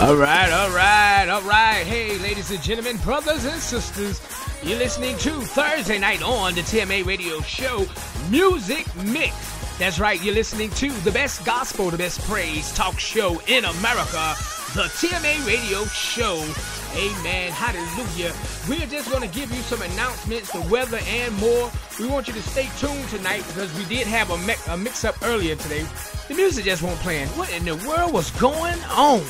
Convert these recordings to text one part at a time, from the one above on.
All right, all right, all right. Hey, ladies and gentlemen, brothers and sisters, you're listening to Thursday night on the TMA Radio Show Music Mix. That's right, you're listening to the best gospel, the best praise talk show in America, the TMA Radio Show. Amen. Hallelujah. We're just going to give you some announcements, the weather, and more. We want you to stay tuned tonight because we did have a, mi- a mix up earlier today. The music just won't play. What in the world was going on?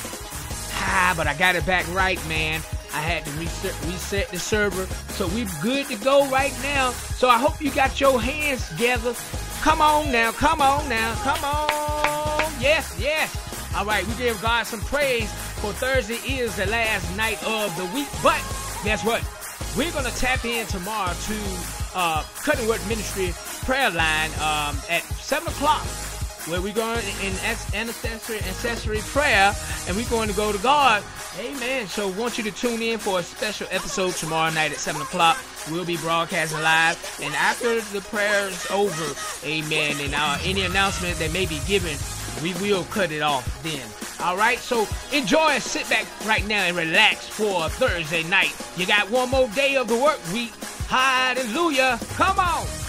Ah, but I got it back right, man. I had to reset, reset the server, so we're good to go right now. So I hope you got your hands together. Come on now, come on now, come on. Yes, yes. All right, we give God some praise for Thursday is the last night of the week. But guess what? We're gonna tap in tomorrow to uh, Cutting Word Ministry prayer line um, at seven o'clock where we're going in ancestry ancestry prayer and we're going to go to God. Amen. So want you to tune in for a special episode tomorrow night at 7 o'clock. We'll be broadcasting live. And after the prayer's over, amen, and uh, any announcement that may be given, we will cut it off then. All right, so enjoy and sit back right now and relax for Thursday night. You got one more day of the work week. Hallelujah. Come on.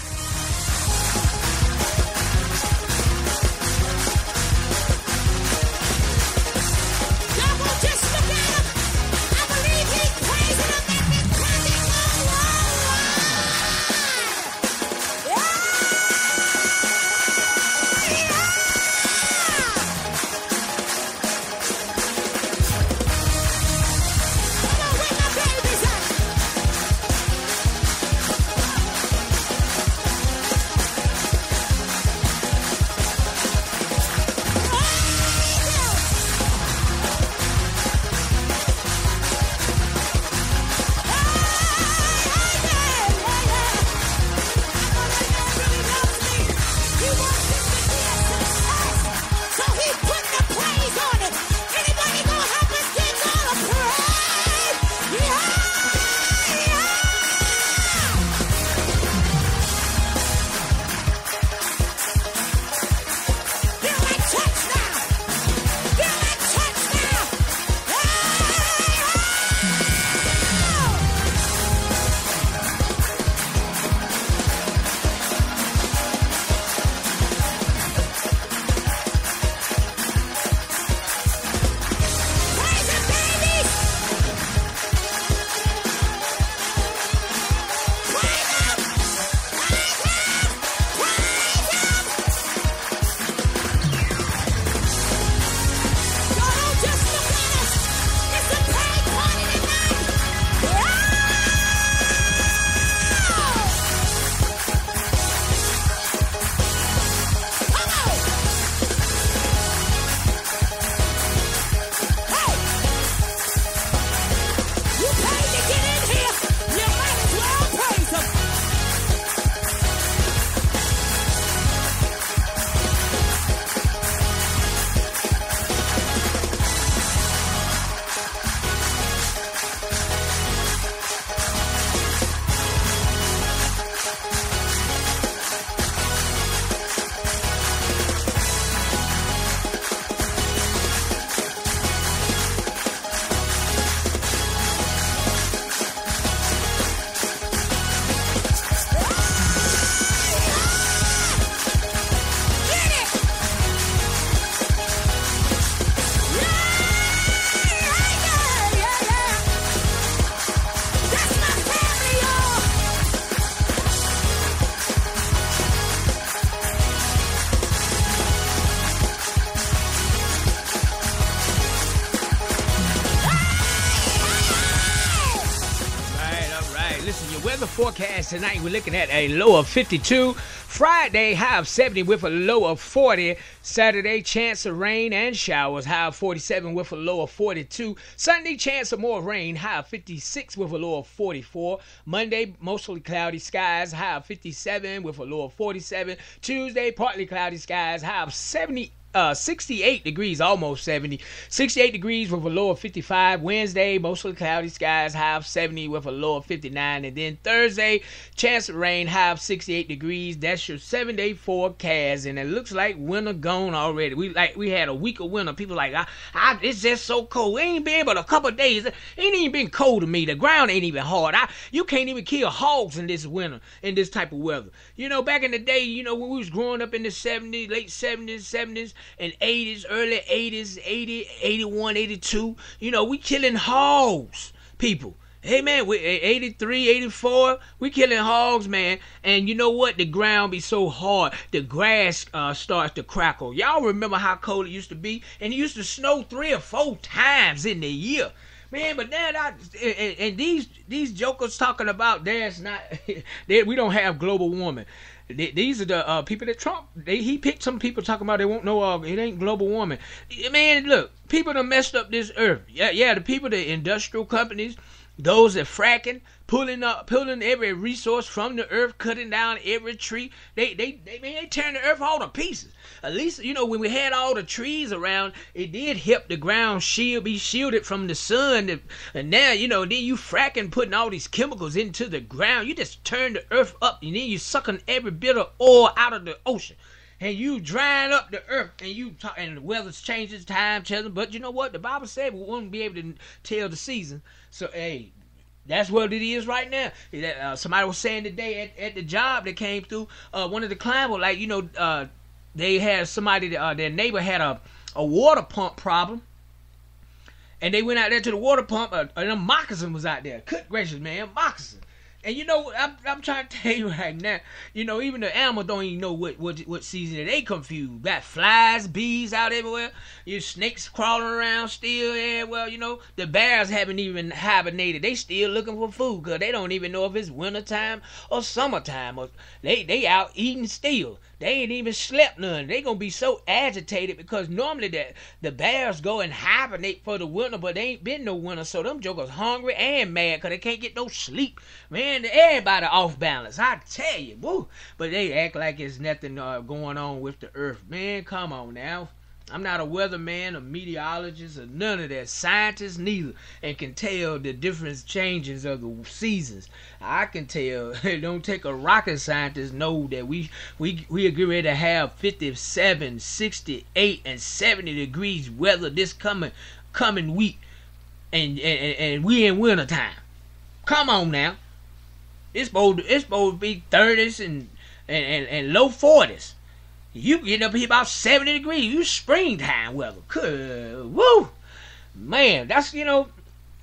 Tonight, we're looking at a low of 52. Friday, high of 70 with a low of 40. Saturday, chance of rain and showers, high of 47 with a low of 42. Sunday, chance of more rain, high of 56 with a low of 44. Monday, mostly cloudy skies, high of 57 with a low of 47. Tuesday, partly cloudy skies, high of 70 uh, 68 degrees, almost 70. 68 degrees with a low of 55. Wednesday, mostly cloudy skies, high of 70 with a low of 59. And then Thursday, chance of rain, high of 68 degrees. That's your seven day forecast. And it looks like winter gone already. We like we had a week of winter. People like, I, I, it's just so cold. It ain't been but a couple days. It ain't even been cold to me. The ground ain't even hard. I, you can't even kill hogs in this winter, in this type of weather. You know, back in the day, you know, when we was growing up in the 70s, late 70s, 70s, and 80s, early 80s, 80, 81, 82. You know, we killing hogs, people. Hey man, we 83, 84, we killing hogs, man. And you know what? The ground be so hard, the grass uh, starts to crackle. Y'all remember how cold it used to be? And it used to snow three or four times in the year. Man, but now that and, these these jokers talking about there's not we don't have global warming. These are the uh, people that Trump. They, he picked some people talking about they won't know. Uh, it ain't global warming. Man, look, people that messed up this earth. Yeah, yeah. The people, the industrial companies, those that fracking, pulling up, pulling every resource from the earth, cutting down every tree. They, they, they, man, they tearing the earth all to pieces. At least, you know, when we had all the trees around, it did help the ground shield, be shielded from the sun. And now, you know, then you fracking, putting all these chemicals into the ground. You just turn the earth up, and then you sucking every bit of oil out of the ocean and you drying up the earth and you talk, and the weather's changes, time changes. But you know what? The Bible said we wouldn't be able to tell the season. So hey, that's what it is right now. Uh, somebody was saying today at, at the job that came through, uh, one of the clients like, you know, uh, they had somebody, uh, their neighbor had a, a water pump problem. And they went out there to the water pump, uh, and a moccasin was out there. Good gracious, man, moccasin. And you know, I'm, I'm trying to tell you right now, you know, even the animals don't even know what, what, what season they confused. Got flies, bees out everywhere. You snakes crawling around still. Yeah, well, you know, the bears haven't even hibernated. They still looking for food because they don't even know if it's wintertime or summertime. Or they, they out eating still. They ain't even slept none. They gonna be so agitated because normally the the bears go and hibernate for the winter, but they ain't been no winter, so them jokers hungry and mad because they can't get no sleep. Man, everybody off balance. I tell you, woo. But they act like it's nothing uh, going on with the earth. Man, come on now. I'm not a weatherman, a meteorologist, or none of that. Scientist neither, and can tell the different changes of the seasons. I can tell. It don't take a rocket scientist know that we we we agree to have 57, 68, and 70 degrees weather this coming coming week, and and, and we in winter time. Come on now. It's supposed to, it's supposed to be 30s and and, and, and low 40s. You getting up here about 70 degrees. You springtime weather. Good. Woo! Man, that's, you know,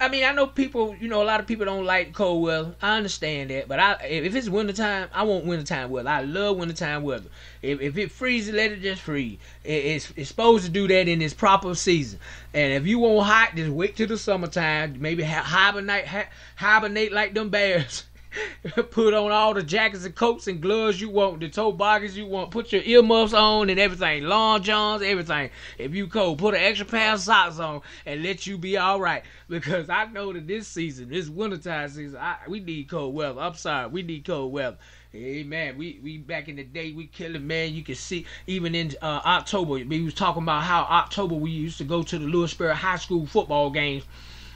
I mean, I know people, you know, a lot of people don't like cold weather. I understand that. But I, if it's wintertime, I want wintertime weather. I love wintertime weather. If, if it freezes, let it just freeze. It, it's, it's supposed to do that in its proper season. And if you want hot, just wait till the summertime. Maybe hibernate, hibernate like them bears. put on all the jackets and coats and gloves you want, the toboggans you want, put your earmuffs on and everything, long johns, everything. If you cold, put an extra pair of socks on and let you be all right. Because I know that this season, this wintertime season, I, we need cold weather. I'm sorry, we need cold weather. Amen. We we back in the day we killing man. You can see even in uh, October. We was talking about how October we used to go to the Louisburg High School football games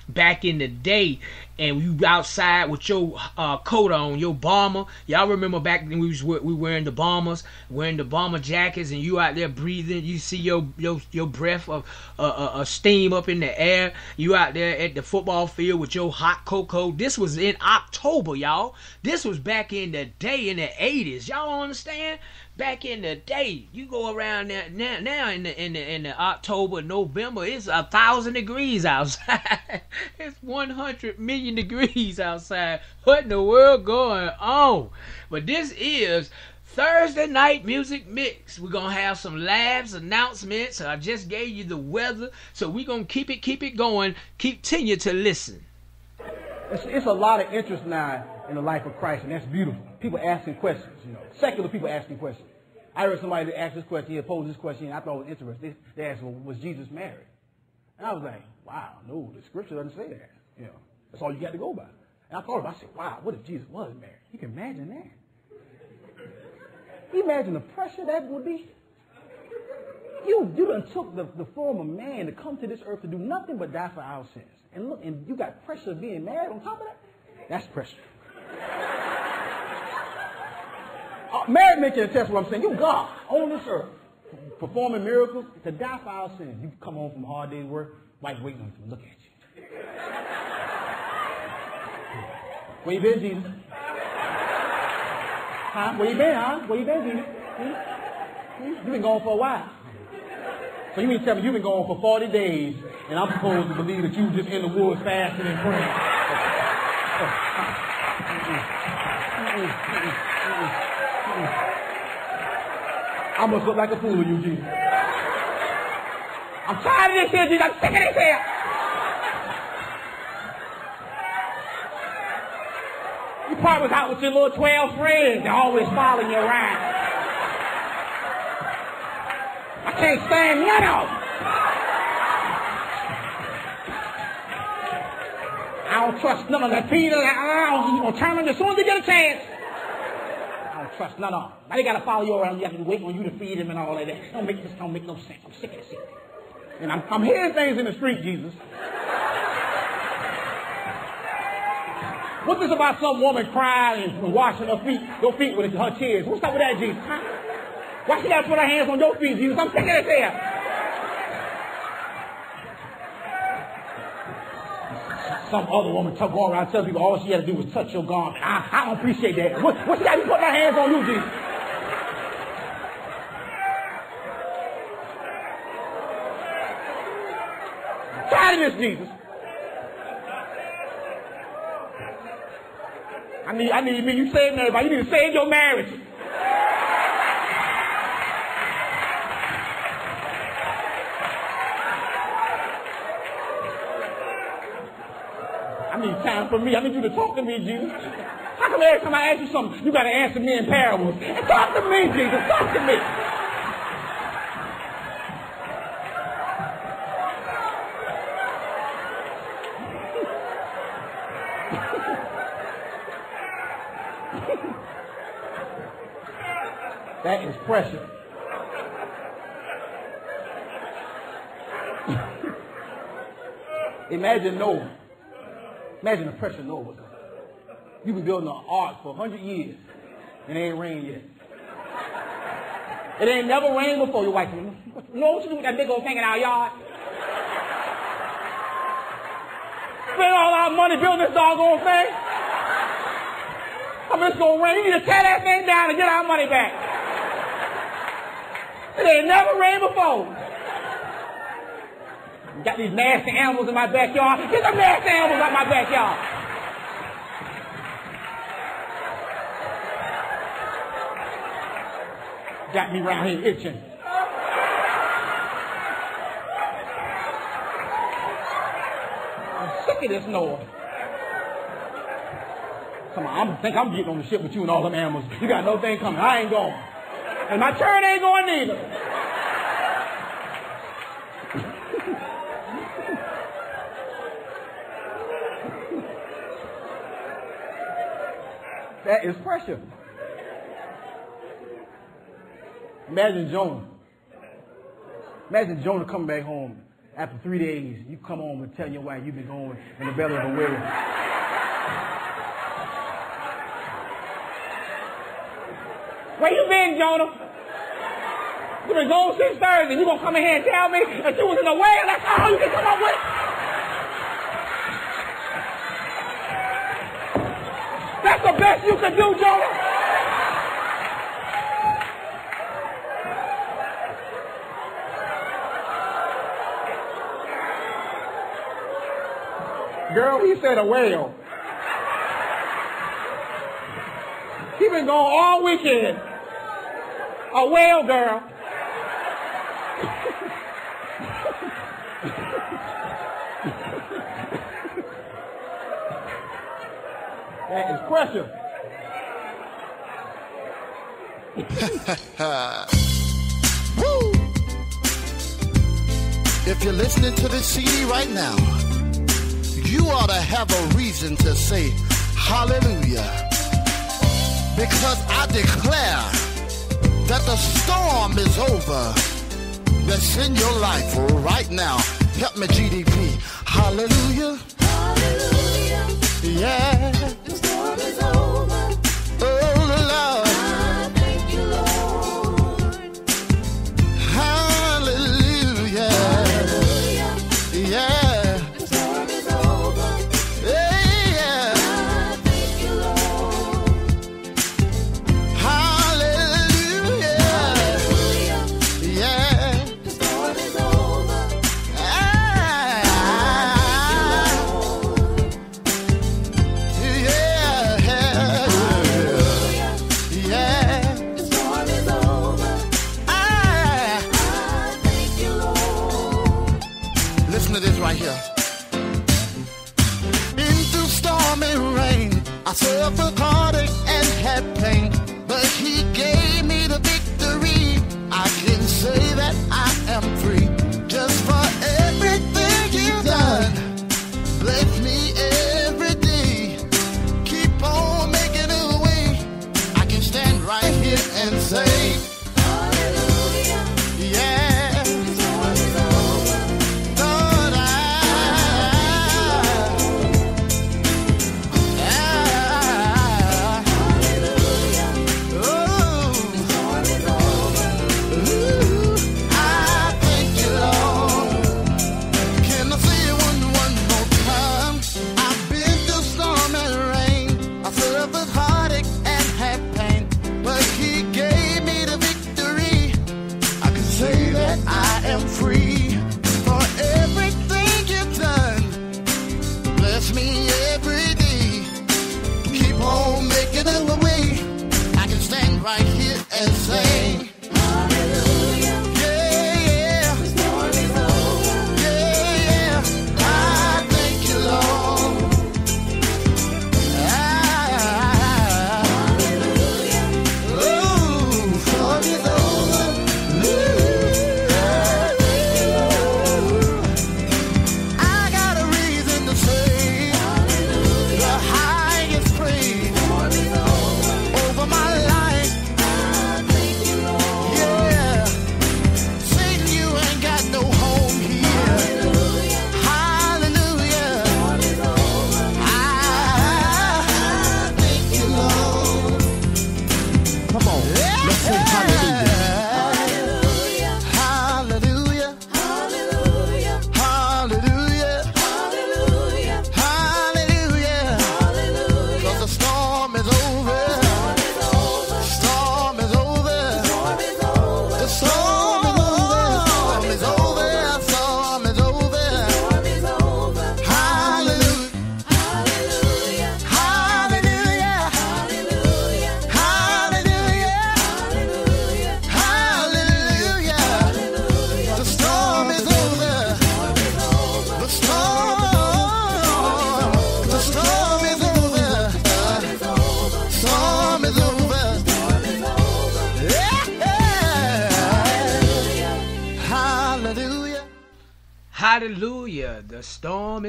back in the day and you outside with your uh, coat on, your bomber. Y'all remember back when we was we wearing the bombers, wearing the bomber jackets, and you out there breathing. You see your your your breath of uh, uh, uh, steam up in the air. You out there at the football field with your hot cocoa. This was in October, y'all. This was back in the day in the 80s. Y'all understand? Back in the day, you go around there now, now in the in the in the October, November, it's a thousand degrees outside. it's one hundred million degrees outside. What in the world going on? But this is Thursday night music mix. We're gonna have some labs announcements. I just gave you the weather, so we're gonna keep it, keep it going. Continue to listen. It's, it's a lot of interest now in the life of Christ, and that's beautiful. People asking questions, you know, secular people asking questions. I heard somebody ask this question, he posed this question, and I thought it was interesting. They, they asked, well, was Jesus married? And I was like, wow, no, the scripture doesn't say that. You know, that's all you got to go by. And I thought about it, I said, wow, what if Jesus was married? You can imagine that. You imagine the pressure that would be? You, you done took the, the form of man to come to this earth to do nothing but die for our sins. And look, and you got pressure of being married on top of that? That's pressure. Uh, married men can attest what I'm saying. You God on this earth, performing miracles to die for our sins. You come home from a hard day's work, wife waiting on you to look at you. Where you been, Jesus? Huh? Where you been, huh? Where you been, Jesus? Hmm? Hmm? You been gone for a while. So you mean to tell me you've been gone for 40 days, and I'm supposed to believe that you just in the woods fasting and praying? I must look like a fool to you, Jesus. I'm tired of this here, Jesus. I'm sick of this here. You probably was out with your little 12 friends. They're always following you around. I can't stand none of them. I don't trust none of that Peter. I don't, you gonna turn them as soon as they get a chance. I trust of them. Now they gotta follow you around. You have to waiting on you to feed them and all of that. Don't make this don't make no sense. I'm sick of this shit. And I'm, I'm hearing things in the street, Jesus. What's this about some woman crying and washing her feet, your feet with her tears? What's up with that, Jesus? Huh? Why she gotta put her hands on your feet, Jesus? I'm sick of this here. Some other woman took going around telling people all she had to do was touch your garment. I, I don't appreciate that. What, what she got to put her hands on you, Jesus? Tired of this, Jesus. I need, I need me. You saving everybody. You need to save your marriage. Need time for me. I need you to talk to me, Jesus. How come every time I ask you something, you got to answer me in parables? Talk to me, Jesus. Talk to me. that is pressure. Imagine Noah. Imagine the pressure Noah. You've been building an ark for 100 years and it ain't rained yet. It ain't never rained before. Your wife, you know what you do with that big old thing in our yard? Spend all our money building this doggone thing. I'm just gonna rain. You need to tear that thing down and get our money back. It ain't never rained before. Got these nasty animals in my backyard. Get some nasty animals out my backyard. Got me around here itching. I'm sick of this noise. Come on, I'm think I'm getting on the ship with you and all them animals. You got no thing coming. I ain't going. And my turn ain't going neither. That is pressure. Imagine Jonah. Imagine Jonah coming back home after three days. You come home and tell your wife you've been going in the belly of a whale. Where you been, Jonah? You been gone since Thursday. You gonna come in here and tell me that you was in a whale? That's all you can come up with? Best you can do, Jonah. Girl, he said a whale. He been going all weekend. A whale, girl. that is pressure. Woo! If you're listening to this CD right now, you ought to have a reason to say hallelujah. Because I declare that the storm is over that's in your life right now. Help me, GDP. Hallelujah. Hallelujah. Yeah. The storm is over.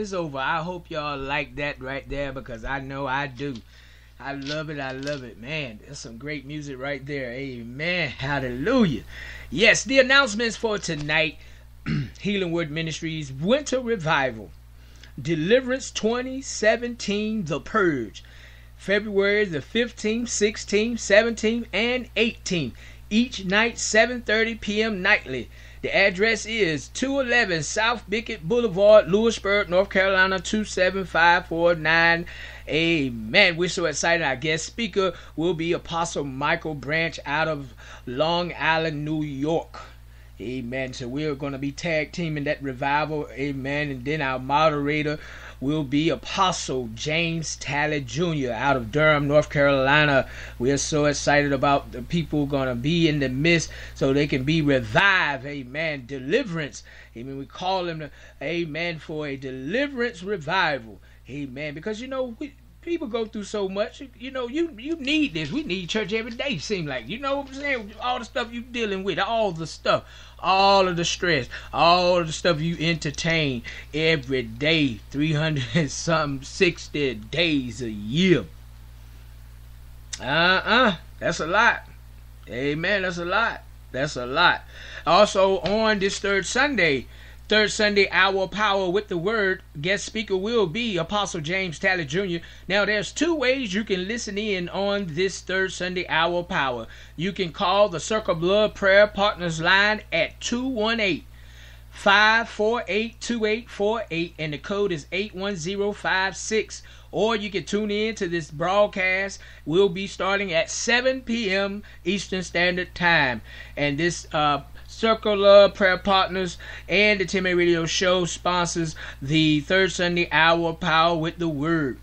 Is over. I hope y'all like that right there because I know I do. I love it. I love it. Man, there's some great music right there. Amen. Hallelujah. Yes, the announcements for tonight Healing Word Ministries Winter Revival. Deliverance 2017 The Purge. February the 15th, 16th, 17th, and 18th. Each night, 7:30 p.m. nightly. The address is 211 South Bickett Boulevard, Louisburg, North Carolina 27549. Amen. We're so excited. Our guest speaker will be Apostle Michael Branch out of Long Island, New York. Amen. So we're going to be tag teaming that revival. Amen. And then our moderator will be Apostle James Talley Jr. out of Durham, North Carolina. We're so excited about the people going to be in the midst so they can be revived. Amen. Deliverance. Amen. We call them, amen, for a deliverance revival. Amen. Because, you know, we, people go through so much. You know, you you need this. We need church every day. Seem like you know what I'm saying. All the stuff you dealing with, all the stuff, all of the stress, all of the stuff you entertain every day, three hundred and something, sixty days a year. Uh uh, that's a lot. Amen. That's a lot. That's a lot. Also on this third Sunday, third Sunday hour power with the word guest speaker will be Apostle James Talley Jr. Now there's two ways you can listen in on this third Sunday hour power. You can call the Circle of Love Prayer Partners line at 218 548 2848 and the code is 81056 or you can tune in to this broadcast We'll be starting at 7 p.m eastern standard time and this uh Circle of Love Prayer Partners and the TMA Radio Show sponsors the third Sunday hour power with the word.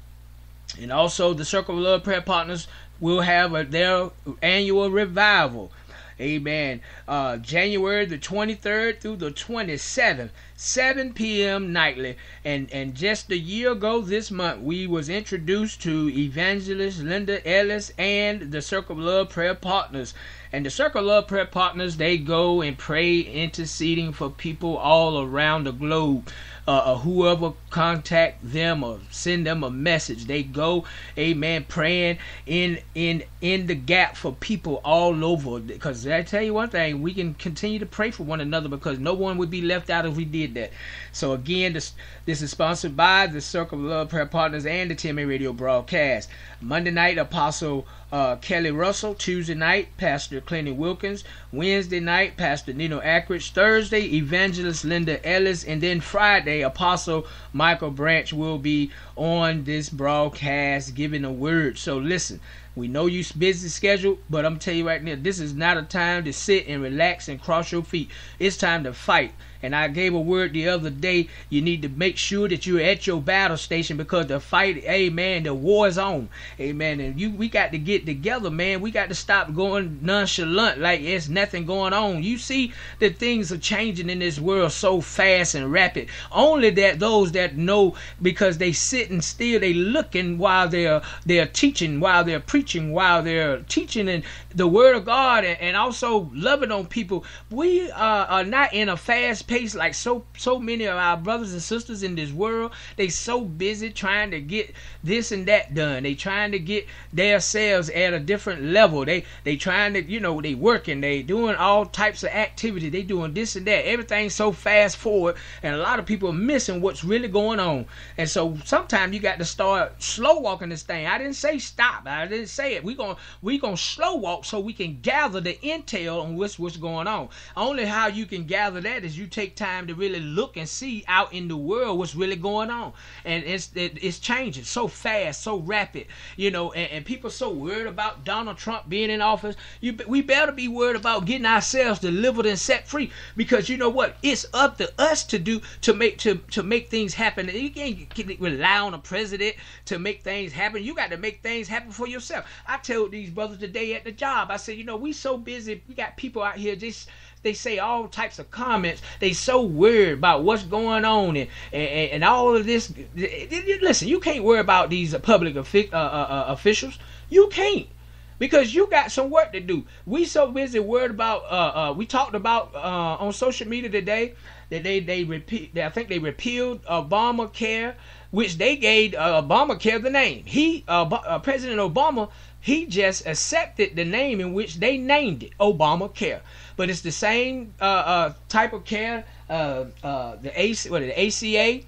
And also the Circle of Love Prayer Partners will have a, their annual revival. Amen. Uh, January the 23rd through the 27th, 7 p.m. nightly. And and just a year ago this month, we was introduced to Evangelist Linda Ellis and the Circle of Love Prayer Partners. And the Circle of Love Prayer Partners, they go and pray interceding for people all around the globe. Uh, uh, whoever contact them or send them a message, they go, amen, praying in in in the gap for people all over. Because I tell you one thing, we can continue to pray for one another because no one would be left out if we did that. So again, this this is sponsored by the Circle of Love Prayer Partners and the TMA Radio broadcast. Monday night, Apostle uh, Kelly Russell. Tuesday night, Pastor Clinton Wilkins. Wednesday night, Pastor Nino Akridge. Thursday, Evangelist Linda Ellis. And then Friday, Apostle Michael Branch will be on this broadcast giving a word. So listen, we know you busy schedule, but I'm telling you right now, this is not a time to sit and relax and cross your feet. It's time to fight. And I gave a word the other day. You need to make sure that you're at your battle station because the fight, amen, the war is on. Amen. And you we got to get together, man. We got to stop going nonchalant like it's nothing going on. You see that things are changing in this world so fast and rapid. Only that those that know because they sitting still, they looking while they're they're teaching, while they're preaching, while they're teaching and the word of God and, also loving on people. We uh, are not in a fast pace like so so many of our brothers and sisters in this world. They so busy trying to get this and that done. They trying to get themselves at a different level. They they trying to you know they working. They doing all types of activity. They doing this and that. Everything's so fast forward, and a lot of people are missing what's really going on. And so sometimes you got to start slow walking this thing. I didn't say stop. I didn't say it. We gonna we gonna slow walk so we can gather the intel on what's what's going on. Only how you can gather that is you take time to really look and see out in the world what's really going on. And it's it, it's changing so fast, so rapid, you know. And, and people so worried about Donald Trump being in office. You we better be worried about getting ourselves delivered and set free because you know what? It's up to us to do to make to to make things happen. You can't rely on a president to make things happen. You got to make things happen for yourself. I told these brothers today at the job. I said, you know, we so busy. We got people out here just they say all types of comments. They so worried about what's going on and and, and all of this. Listen, you can't worry about these public uh, uh, uh, officials. You can't because you got some work to do. We so busy worried about. Uh, uh, we talked about uh, on social media today that they they repeat. I think they repealed Obamacare, which they gave uh, Obamacare the name. He uh, President Obama he just accepted the name in which they named it Obamacare, but it's the same uh, uh, type of care. Uh, uh, the AC, what the ACA,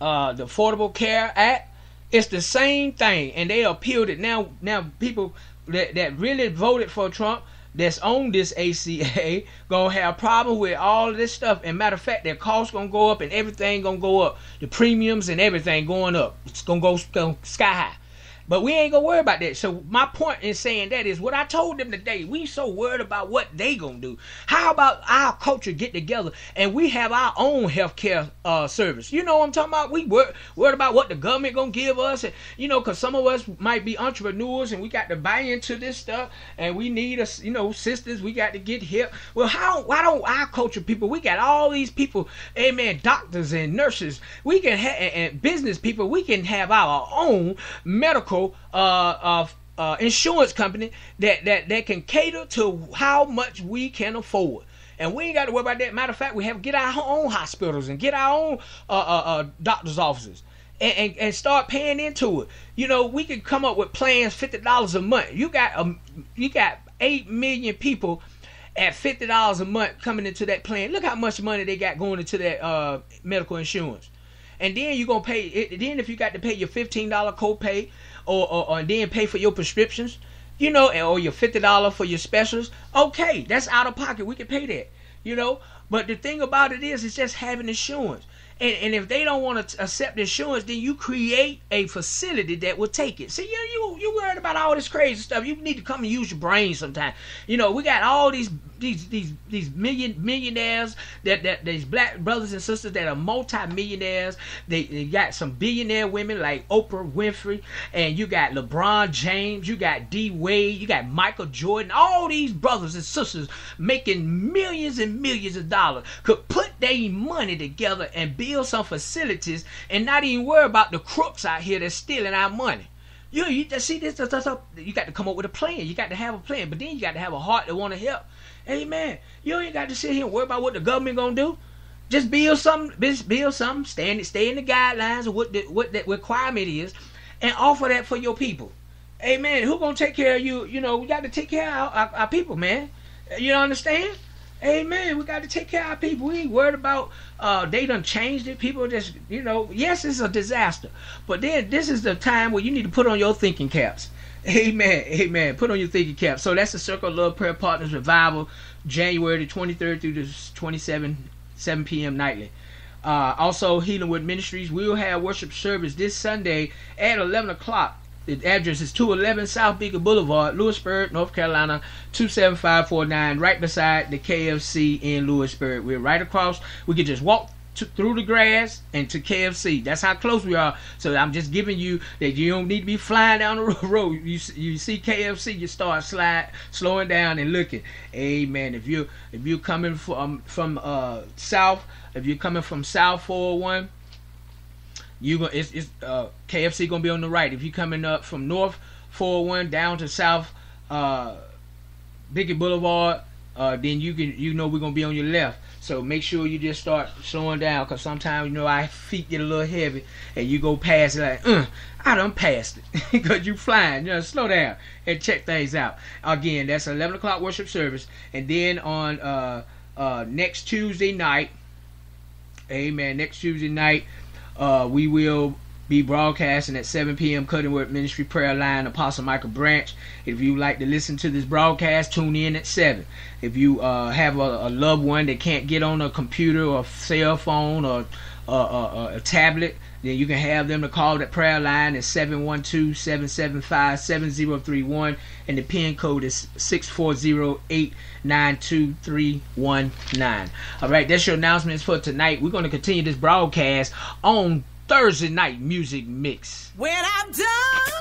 uh, the Affordable Care Act. It's the same thing, and they appealed it. Now, now people that, that really voted for Trump that's on this ACA gonna have a problem with all of this stuff. And matter of fact, their costs gonna go up and everything gonna go up. The premiums and everything going up. It's gonna go, go sky high. But we ain't gonna worry about that. So my point in saying that is what I told them today. We so worried about what they gonna do. How about our culture get together and we have our own healthcare uh, service? You know what I'm talking about? We wor- worried about what the government gonna give us, and you know, cause some of us might be entrepreneurs and we got to buy into this stuff, and we need us, you know, sisters. We got to get help. Well, how? Why don't our culture people? We got all these people, amen, doctors and nurses. We can have and business people. We can have our own medical uh, uh, uh, insurance company that, that, that can cater to how much we can afford. And we ain't got to worry about that. Matter of fact, we have to get our own hospitals and get our own uh, uh, uh, doctor's offices and, and, and start paying into it. You know, we can come up with plans fifty dollars a month. You got um, you got eight million people at fifty dollars a month coming into that plan. Look how much money they got going into that uh, medical insurance. And then you're gonna pay. It, then if you got to pay your fifteen dollar copay, or, or or then pay for your prescriptions, you know, or your fifty dollar for your specials. Okay, that's out of pocket. We can pay that, you know. But the thing about it is, it's just having insurance. And, and if they don't want to accept insurance, then you create a facility that will take it. See, you you you worried about all this crazy stuff. You need to come and use your brain sometime. You know, we got all these these these these million millionaires that that these black brothers and sisters that are multi-millionaires. They, they got some billionaire women like Oprah Winfrey, and you got LeBron James, you got D Wade, you got Michael Jordan. All these brothers and sisters making millions and millions of dollars could put their money together and build some facilities and not even worry about the crooks out here that's stealing our money. You, you see this, this, this, this, you got to come up with a plan. You got to have a plan, but then you got to have a heart that want to help. Amen. You ain't got to sit here and worry about what the government gonna do. Just build just build something, stand stay in the guidelines of what the, what that requirement is, and offer that for your people. Amen. Who gonna take care of you? You know, we got to take care of our, our, our people, man. You understand? Amen. We got to take care of our people. We ain't worried about uh they done changed it. People just you know, yes, it's a disaster. But then this is the time where you need to put on your thinking caps. Amen. Amen. Put on your thinking cap. So that's the Circle of Love Prayer Partners Revival, January the 23rd through the 27th, 7 p.m. nightly. Uh, also, Healing Word Ministries will have worship service this Sunday at 11 o'clock. The address is 211 South Bickett Boulevard, Louisburg, North Carolina, 27549, right beside the KFC in Louisburg. We're right across. We can just walk to, through the grass and to KFC. That's how close we are. So I'm just giving you that you don't need to be flying down the road. You you see KFC, you start slide, slowing down and looking. Amen. If you if you're coming from from uh south, if you're coming from South 401 you go it's, it's uh, KFC gonna be on the right. If you coming up from North 401 down to South uh, Bickett Boulevard, uh, then you can you know we're gonna be on your left. So make sure you just start slowing down, cause sometimes you know our feet get a little heavy, and you go past it like, uh, I done passed it, cause you flying. You know, slow down and check things out. Again, that's 11 o'clock worship service, and then on uh, uh, next Tuesday night, Amen. Next Tuesday night, uh, we will be broadcasting at 7 p.m. Cutting Word Ministry Prayer Line, Apostle Michael Branch. If you like to listen to this broadcast, tune in at 7. If you uh, have a, a, loved one that can't get on a computer or cell phone or uh, uh, a tablet, then you can have them to call that prayer line at 712-775-7031 and the pin code is 640-892-319. All right, that's your announcements for tonight. We're going to continue this broadcast on Thursday night music mix. When I'm done,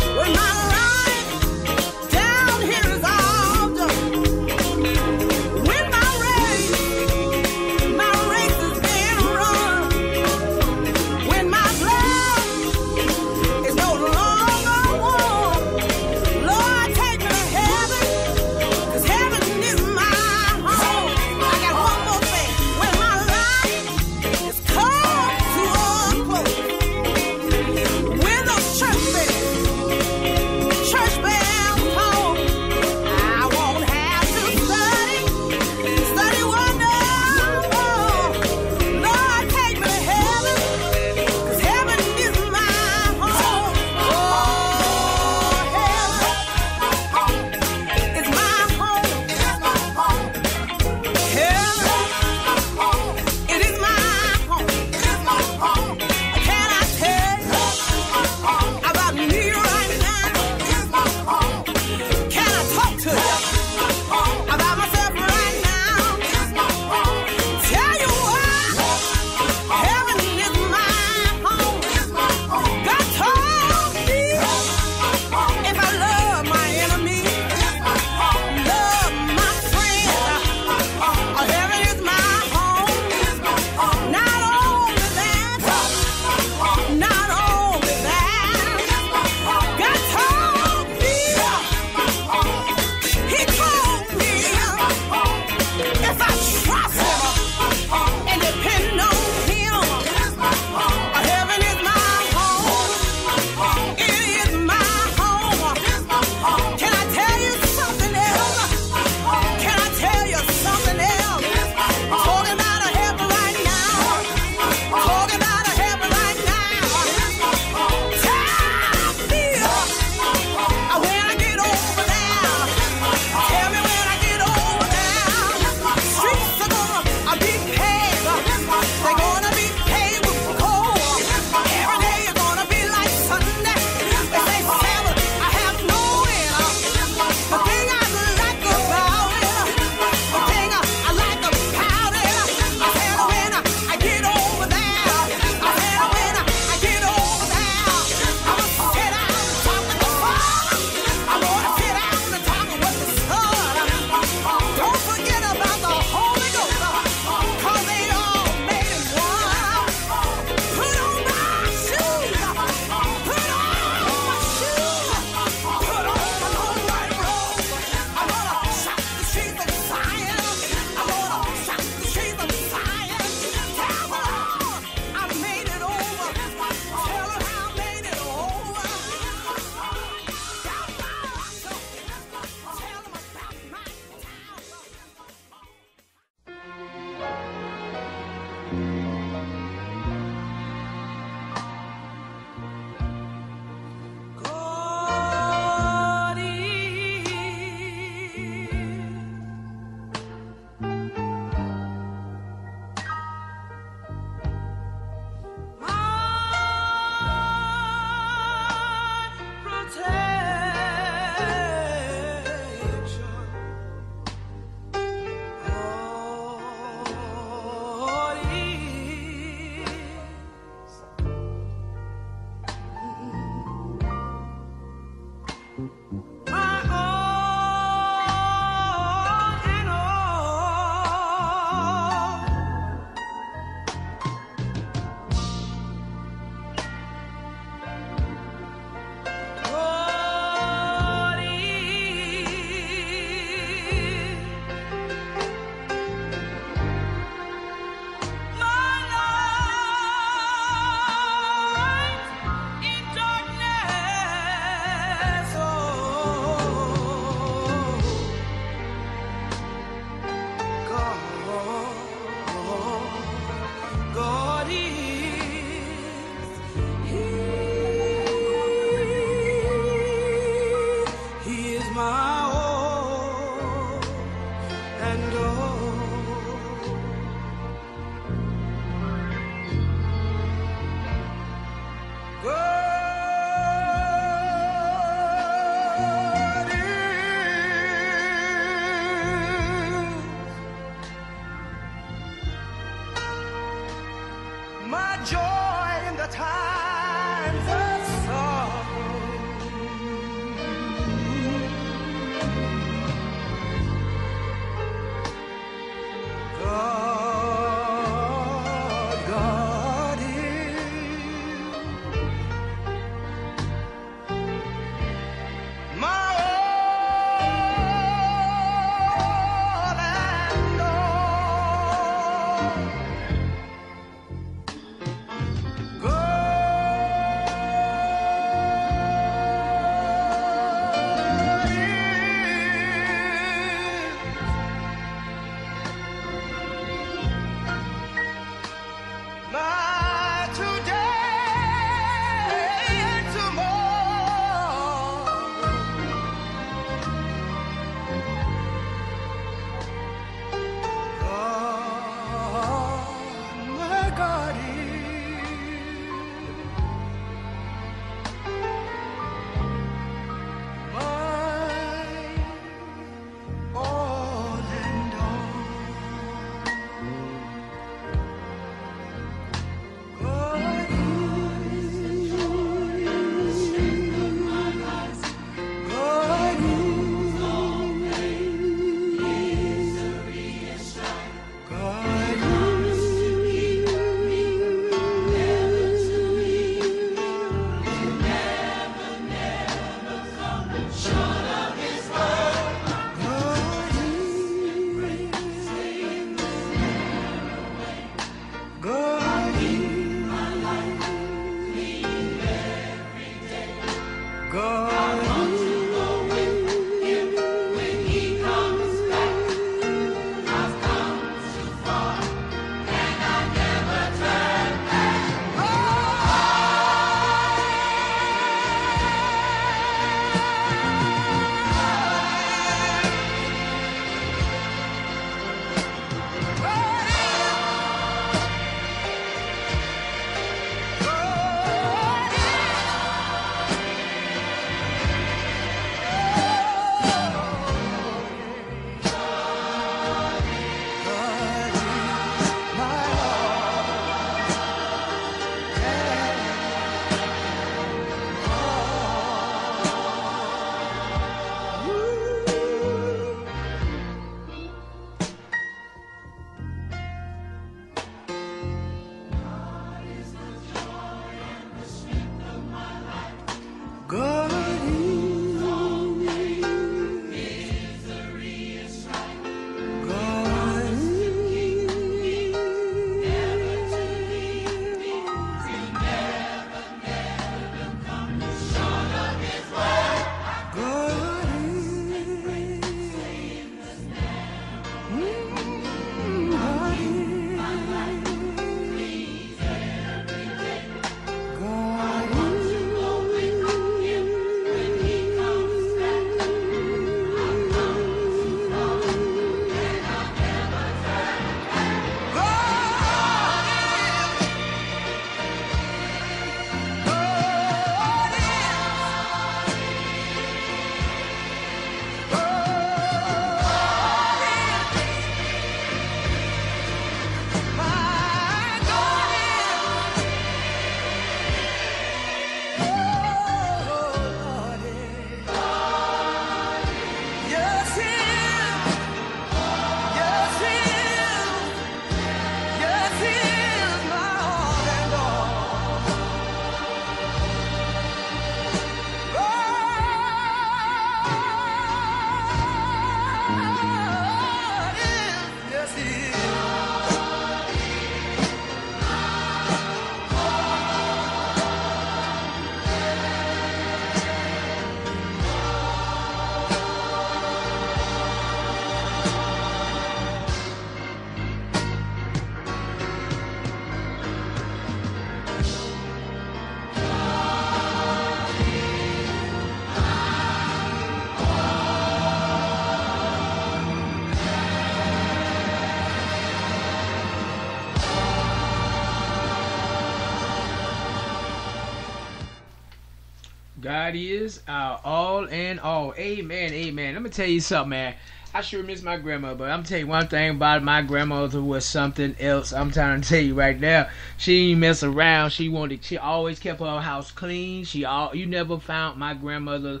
God is our all and all. Amen, amen. Let me tell you something, man. I sure miss my grandma, but I'm telling you one thing about my grandmother was something else. I'm trying to tell you right now. She didn't mess around. She wanted. She always kept her house clean. She all. You never found my grandmother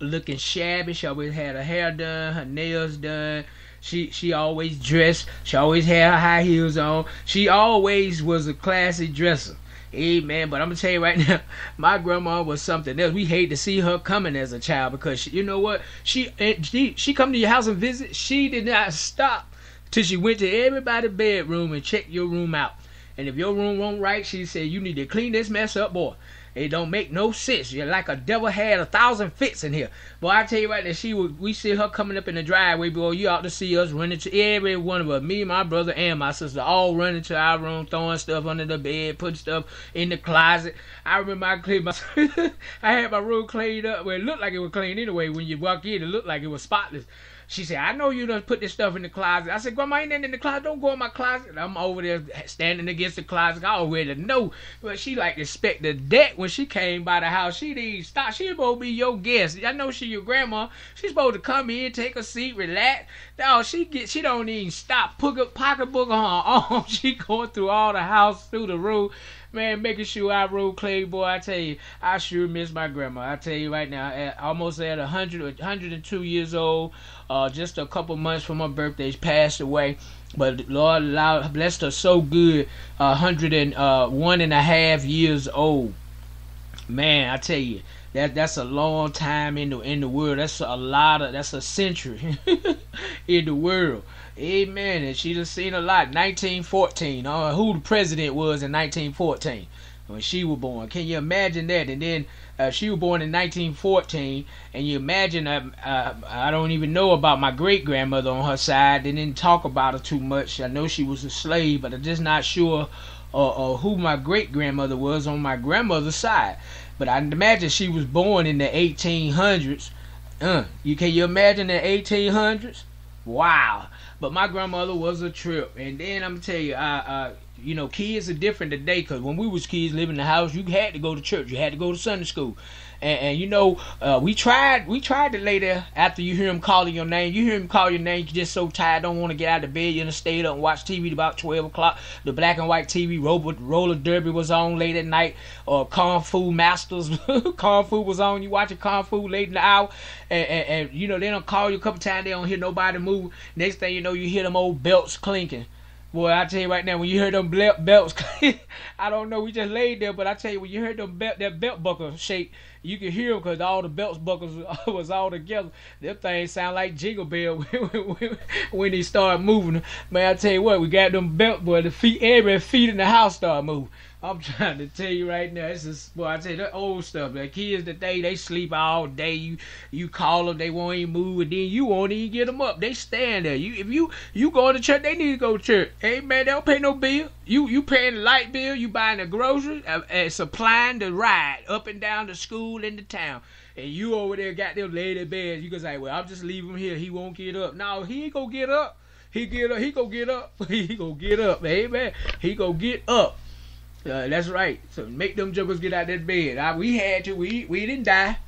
looking shabby. She always had her hair done, her nails done. She she always dressed. She always had her high heels on. She always was a classy dresser. Amen. But I'm gonna tell you right now, my grandma was something else. We hate to see her coming as a child because she, you know what? She eh, she she come to your house and visit. She did not stop till she went to everybody's bedroom and checked your room out. And if your room won't right, she said you need to clean this mess up, boy. It don't make no sense. You're like a devil had a thousand fits in here. Boy, I tell you right now, she. We see her coming up in the driveway, boy. You ought to see us running to every one of us. Me, my brother, and my sister, all running to our room, throwing stuff under the bed, putting stuff in the closet. I remember I cleaned my. I had my room cleaned up. Well, it looked like it was clean anyway. When you walk in, it looked like it was spotless. She said, I know you done put this stuff in the closet. I said, Grandma, ain't in the closet? Don't go in my closet. I'm over there standing against the closet. I already know. But she like expect the deck when she came by the house. She didn't stop. She supposed to be your guest. I know she your grandma. She's supposed to come in, take a seat, relax. No, she get she don't even stop. Pocketbook on her arm. She going through all the house, through the room man, making sure I roll clay, boy. I tell you, I sure miss my grandma. I tell you right now, at, almost at 100, 102 years old, uh, just a couple months from her birthday, she passed away. But Lord allowed, blessed her so good, uh, 101 and a half years old. Man, I tell you, that that's a long time in the in the world. That's a lot of that's a century in the world. Amen. And she just seen a lot. 1914. Uh, who the president was in 1914 when she was born. Can you imagine that? And then uh, she was born in 1914, and you imagine. Uh, uh, I don't even know about my great grandmother on her side. They didn't talk about her too much. I know she was a slave, but I'm just not sure uh, uh, who my great grandmother was on my grandmother's side. But I imagine she was born in the 1800s. Uh, you can you imagine the 1800s? Wow. But my grandmother was a trip. And then I'm gonna tell you, I, I you know, kids are different today. Cause when we was kids living in the house, you had to go to church. You had to go to Sunday school. And, and you know, uh, we tried, we tried to lay there after you hear him calling your name. You hear him call your name, you just so tired, don't want to get out of bed. You gonna stay up and watch TV about 12 o'clock. The black and white TV roller, roller derby was on late at night. Or Kung Fu Masters, Kung Fu was on. You watching Kung Fu late in the hour. And, and, and you know, they don't call you a couple times, they don't hear nobody move. Next thing you know, you hear them old belts clinking. Boy, I tell you right now, when you heard them belts, I don't know, we just laid there, but I tell you, when you heard them belt, that belt buckle shake, you could hear them because all the belts buckles was all together. Them things sound like jingle bell when, when they start moving. Man, I tell you what, we got them belt, boy, the feet, every feet in the house start moving. I'm trying to tell you right now, this is boy. I tell the old stuff. The kids today, they sleep all day. You you call them, they won't even move, and then you won't even get them up. They stand there. You if you you going to church, they need to go to church. Hey man, they don't pay no bill. You you paying the light bill. You buying the groceries, uh, uh, supplying the ride up and down to school in the town. And you over there got them laid in bed. You can say, well, I'll just leave him here. He won't get up. No, he ain't gonna get up. He get up. He gonna get up. he gonna get up. Amen. He gonna get up. Uh, that's right. So make them jokers get out that bed. I, we had to. We we didn't die.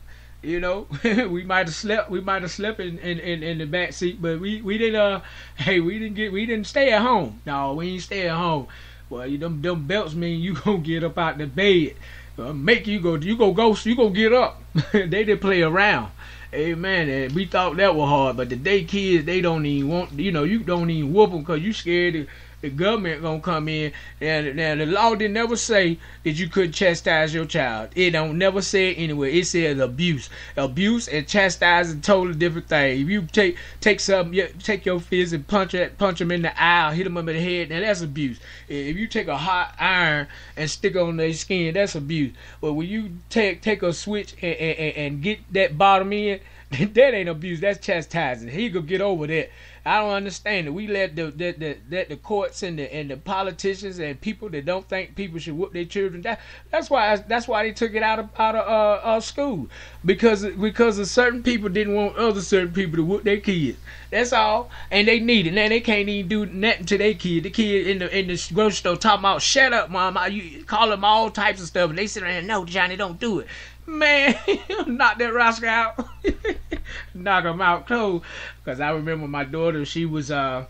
You know, we might have slept. We might have slept in, in, in, in the back seat, but we, we didn't. Uh, hey, we didn't get. We didn't stay at home. No, we didn't stay at home. Well, you them them belts mean you gonna get up out the bed. Uh, make you go. You go go. You go get up. they didn't play around. Amen. And we thought that was hard, but today kids they don't even want. You know, you don't even whoop them because you scared. To, the government gonna come in and now the law didn't never say that you could chastise your child. It don't never say it anywhere. It says abuse. Abuse and chastise is totally different thing. If you take take some take your fist and punch it, punch them in the eye, hit them in the head, now that's abuse. If you take a hot iron and stick on their skin, that's abuse. But when you take take a switch and, and, and get that bottom in, that ain't abuse. That's chastising. He could get over that. I don't understand it. We let the the, the, the, courts and the and the politicians and people that don't think people should whoop their children. That that's why that's why they took it out of out of uh, uh, school because because of certain people didn't want other certain people to whoop their kids. That's all, and they need it. Now they can't even do nothing to their kid. The kid in the in the grocery store talking about, "Shut up, mom!" You call them all types of stuff, and they sit around, "No, Johnny, don't do it." Man, knock that rascal out. knock him out cold. Cause I remember my daughter, she was uh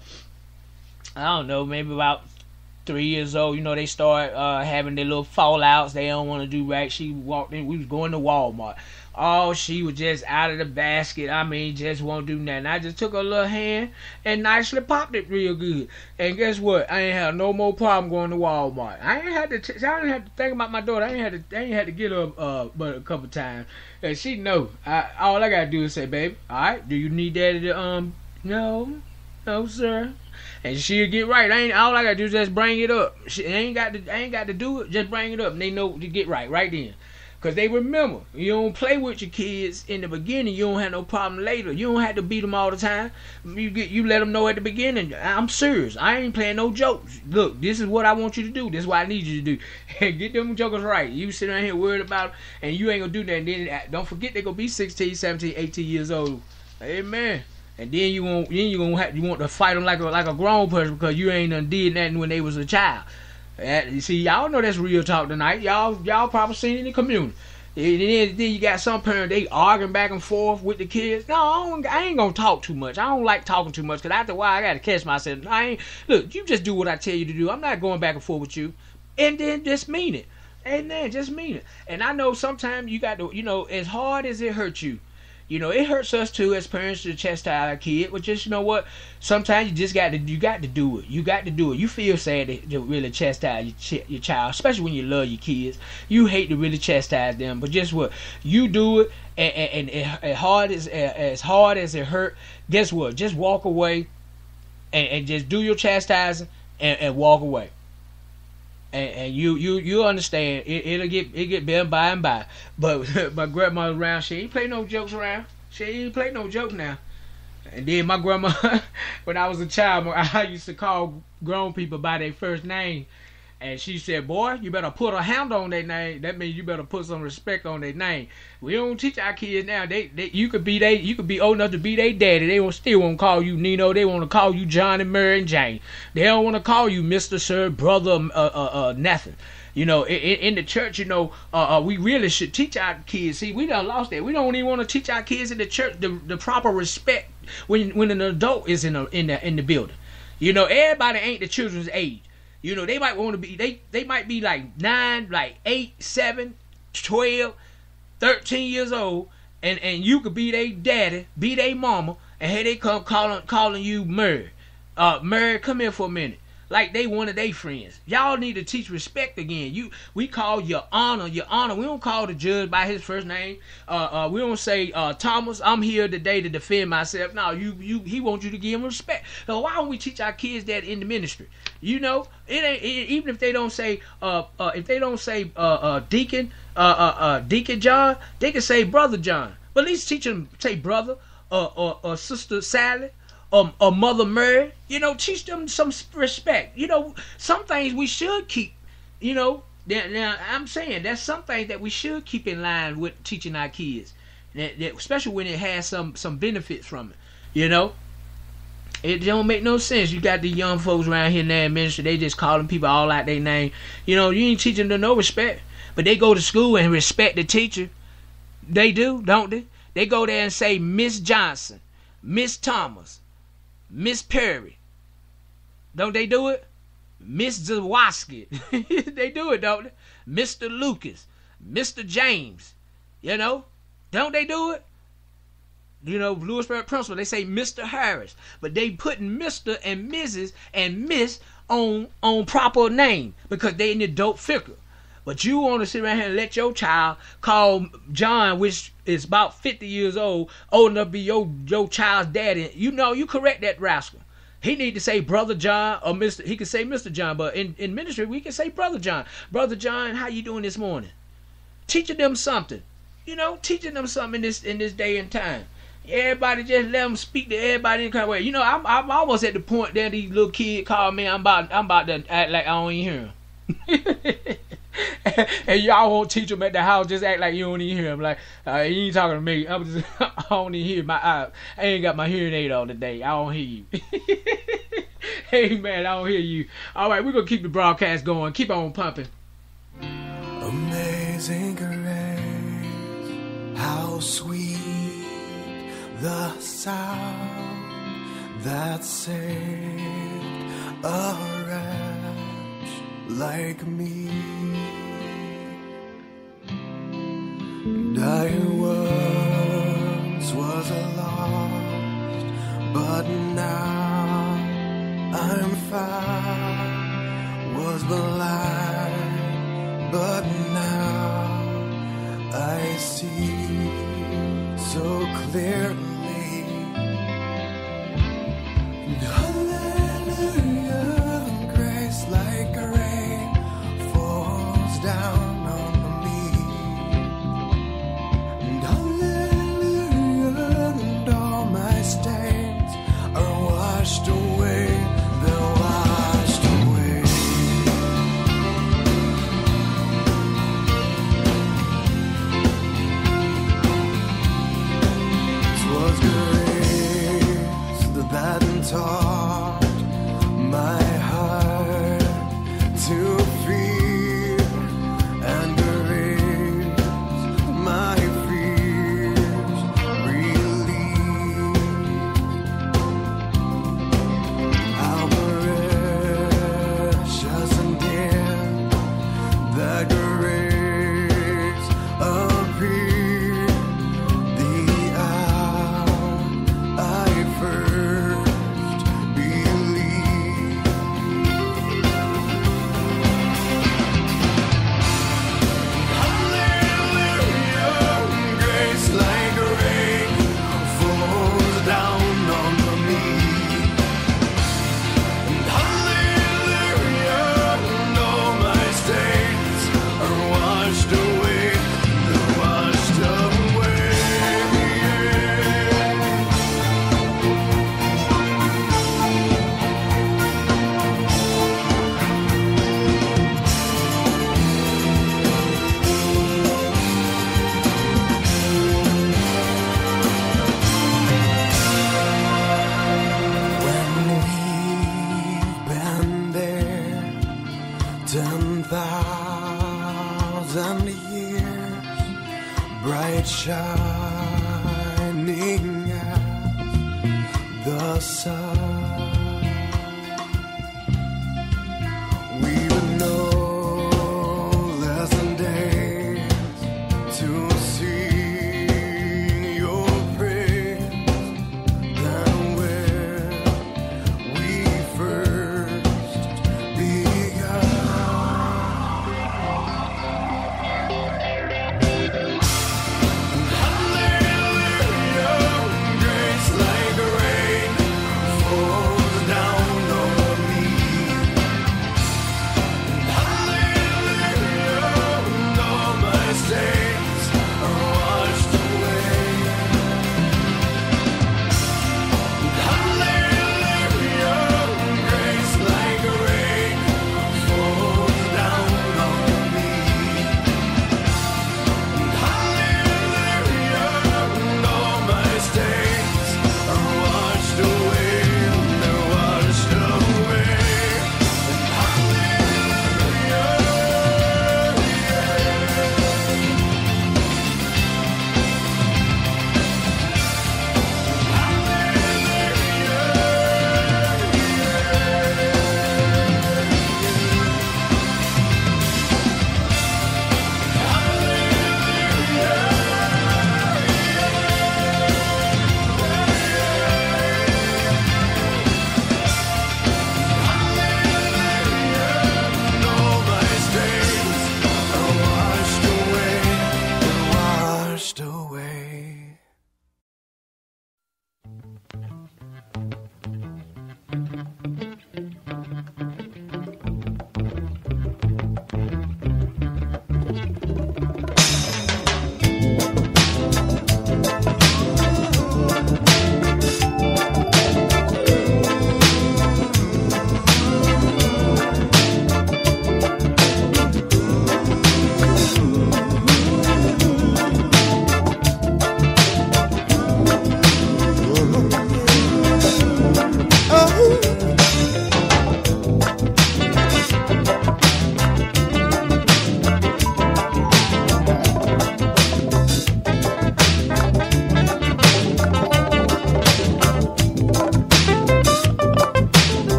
I don't know, maybe about three years old. You know, they start uh having their little fallouts. They don't want to do right. She walked in. We was going to Walmart. Oh, she was just out of the basket. I mean, just won't do nothing. I just took her little hand and nicely popped it real good. And guess what? I ain't had no more problem going to Walmart. I ain't had to. T- I didn't have to think about my daughter. I ain't had to. I ain't had to get her uh, but a couple times. And she know. I, all I gotta do is say, "Baby, all right. Do you need daddy to um? No, no, sir." And she'll get right. I ain't all I gotta do is just bring it up. She ain't got to. I ain't got to do it. Just bring it up, and they know to get right right then. Cause they remember you don't play with your kids in the beginning. You don't have no problem later. You don't have to beat them all the time. You get you let them know at the beginning. I'm serious. I ain't playing no jokes. Look, this is what I want you to do. This is what I need you to do. And get them jokers right. You sit around here worried about, and you ain't gonna do that. And then uh, don't forget they gonna be 16, 17, 18 years old. Amen. And then you won't. Then you gonna have you want to fight them like a like a grown person because you ain't done did nothing when they was a child. You see, y'all know that's real talk tonight. Y'all, y'all probably seen it in the community. And then, then you got some parents they arguing back and forth with the kids. No, I, I ain't gonna talk too much. I don't like talking too much because after a while I gotta catch myself. I ain't look. You just do what I tell you to do. I'm not going back and forth with you. And then just mean it. And then just mean it. And I know sometimes you got to, you know, as hard as it hurts you, you know, it hurts us too as parents to chastise our kid. But just you know what, sometimes you just got to you got to do it. You got to do it. You feel sad to, to really chastise your, ch- your child, especially when you love your kids. You hate to really chastise them, but just what you do it, and, and, and as hard as as hard as it hurt, guess what? Just walk away, and, and just do your chastising and, and walk away. And, and you you you understand it, it'll get it get better by and by. But my grandma around, she ain't play no jokes around. She ain't play no joke now. And then my grandma, when I was a child, I used to call grown people by their first name. And she said, "Boy, you better put a hand on their name. That means you better put some respect on their name. We don't teach our kids now. They, they you could be they, you could be old enough to be their daddy. They will still won't call you Nino. They want to call you Johnny, Mary, and Jane. They don't want to call you Mister, Sir, Brother, uh, uh, uh, nothing. You know, in, in the church, you know, uh, uh, we really should teach our kids. See, we done lost that. We don't even want to teach our kids in the church the, the proper respect when when an adult is in the in the in the building. You know, everybody ain't the children's age. You know, they might want to be they they might be like nine, like eight, seven, twelve, thirteen years old, and and you could be their daddy, be their mama, and here they come calling calling you Murray. Uh, Murray, come here for a minute. Like they one of their friends. Y'all need to teach respect again. You we call your honor, your honor. We don't call the judge by his first name. Uh, uh, we don't say uh, Thomas. I'm here today to defend myself. No, you you he wants you to give him respect. So why don't we teach our kids that in the ministry? You know, it ain't it, even if they don't say uh, uh if they don't say uh, uh deacon uh, uh uh deacon John, they can say brother John. But at least teach them say brother or sister Sally Um, or, or Mother Mary. You know, teach them some respect. You know, some things we should keep. You know, now, now I'm saying that's some things that we should keep in line with teaching our kids, that, that, especially when it has some some benefits from it. You know, it don't make no sense. You got the young folks around here now in ministry, they just calling people all out their name. You know, you ain't teaching them no respect. But they go to school and respect the teacher. They do, don't they? They go there and say Miss Johnson, Miss Thomas, Miss Perry. Don't they do it? Miss Zawoski. they do it, don't they? Mr. Lucas, Mr. James. You know? Don't they do it? You know, Louisburg principal, they say Mr. Harris, but they putting Mr. and Mrs. and Miss on on proper name because they in the dope figure. But you want to sit around here and let your child call John, which is about 50 years old, old enough to be your, your child's daddy. You know, you correct that rascal. He need to say Brother John or Mr. He can say Mr. John, but in, in ministry we can say Brother John. Brother John, how you doing this morning? Teaching them something. You know, teaching them something in this in this day and time. Everybody just let them speak to everybody in kind of way. You know, I'm I'm almost at the point that these little kids call me. I'm about I'm about to act like I don't even hear them. and y'all won't teach him at the house. Just act like you don't even hear him. Like uh, he ain't talking to me. I'm just I don't even hear my. I, I ain't got my hearing aid on today. I don't hear you. hey man, I don't hear you. All right, we're gonna keep the broadcast going. Keep on pumping. Amazing grace, how sweet the sound that saved a wretch like me. Dying words was a lost, but now I'm found. Was blind, but now I see so clearly. Talk.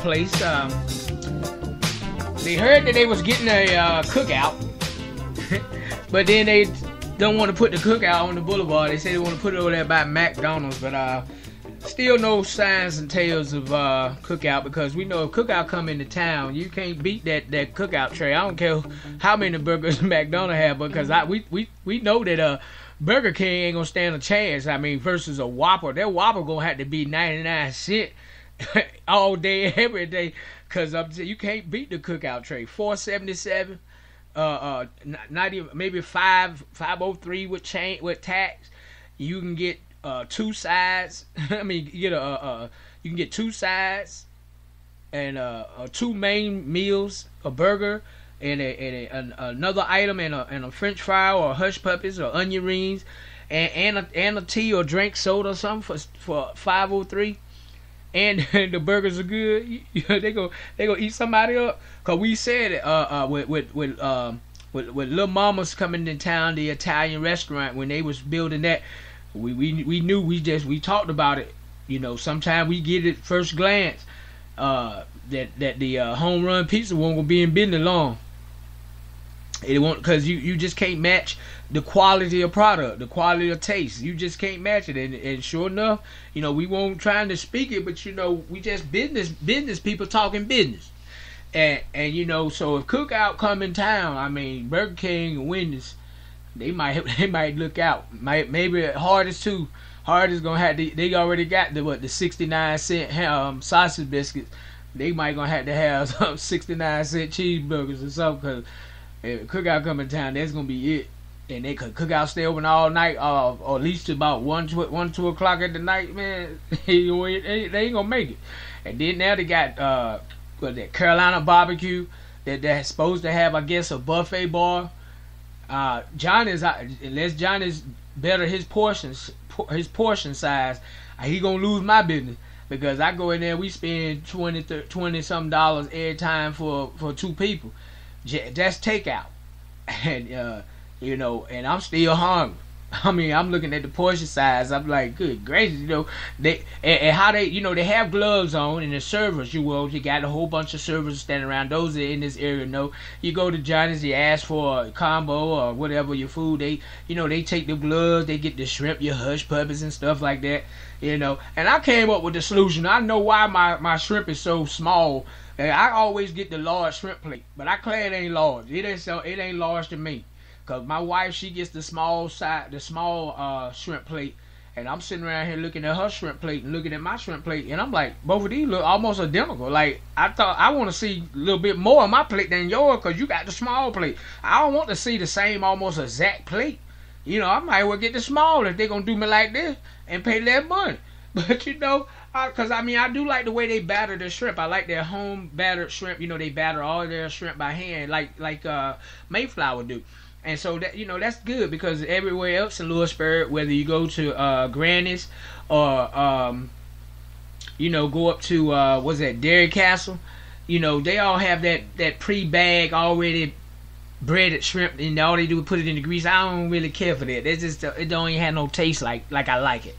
Workplace. Um, they heard that they was getting a uh, cookout, but then they don't want to put the cookout on the boulevard. They say they want to put it over there by McDonald's, but uh, still no signs and tales of uh, cookout because we know if cookout come into town, you can't beat that, that cookout tray. I don't care how many burgers McDonald's have because I we, we, we know that uh Burger King ain't gonna stand a chance. I mean, versus a Whopper, that Whopper gonna have to be ninety nine cent all day every day because I'm you can't beat the cookout seventy seven. Uh, uh, not, even maybe five five oh three with chain with tax. You can get uh two sides. I mean, you get a, a you can get two sides and uh, uh two main meals, a burger and a, and a, an, another item and a and a French fry or hush puppies or onion rings, and and a, and a tea or drink soda or something for for five oh three. And the burgers are good. they go they go eat somebody up. Cause we said uh, uh with with with um with, with Little Mama's coming in town, the Italian restaurant when they was building that. We we we knew we just we talked about it. You know, sometimes we get it first glance. Uh, that that the uh, home run pizza won't be in business long. It won't because you, you just can't match the quality of product, the quality of taste. You just can't match it. And, and sure enough, you know, we won't trying to speak it, but you know, we just business business people talking business. And and you know, so if Cookout come in town, I mean Burger King and Wendy's, they might they might look out. Might maybe Hardee's too. Hardee's is gonna have to, they already got the what the sixty nine cent um, sausage biscuits. They might gonna have to have some sixty nine cent cheeseburgers or something. Cause if cookout come in town, that's gonna be it. And they could cookout stay open all night, uh, or at least about one, tw- one, two o'clock at the night, man. they, ain't gonna make it. And then now they got uh, what that Carolina barbecue that that's supposed to have, I guess, a buffet bar. Uh, John is uh, unless John is better his portions, his portion size, uh, he gonna lose my business because I go in there, we spend 20, 30, 20 some dollars every time for for two people. That's takeout, and uh, you know, and I'm still hungry. I mean, I'm looking at the portion size. I'm like, good gracious, you know, they and, and how they, you know, they have gloves on and the servers. You will, you got a whole bunch of servers standing around. Those are in this area. No, you go to Johnny's, you ask for a combo or whatever your food. They, you know, they take the gloves, they get the shrimp, your hush puppies and stuff like that. You know, and I came up with the solution. I know why my my shrimp is so small. I always get the large shrimp plate, but I claim it ain't large. It ain't so. It ain't large to me. Cause my wife she gets the small side, the small uh, shrimp plate, and I'm sitting around here looking at her shrimp plate and looking at my shrimp plate, and I'm like, both of these look almost identical. Like I thought, I want to see a little bit more on my plate than yours, cause you got the small plate. I don't want to see the same almost exact plate. You know, I might well get the small if they're gonna do me like this and pay that money. But you know, because I mean, I do like the way they batter the shrimp. I like their home battered shrimp. You know, they batter all their shrimp by hand, like like uh, Mayflower do. And so that you know that's good because everywhere else in Louisburg, whether you go to uh, Granny's or um, you know go up to uh, what's that Dairy Castle, you know they all have that that pre bag already breaded shrimp, and all they do is put it in the grease. I don't really care for that. It's just it don't even have no taste like like I like it.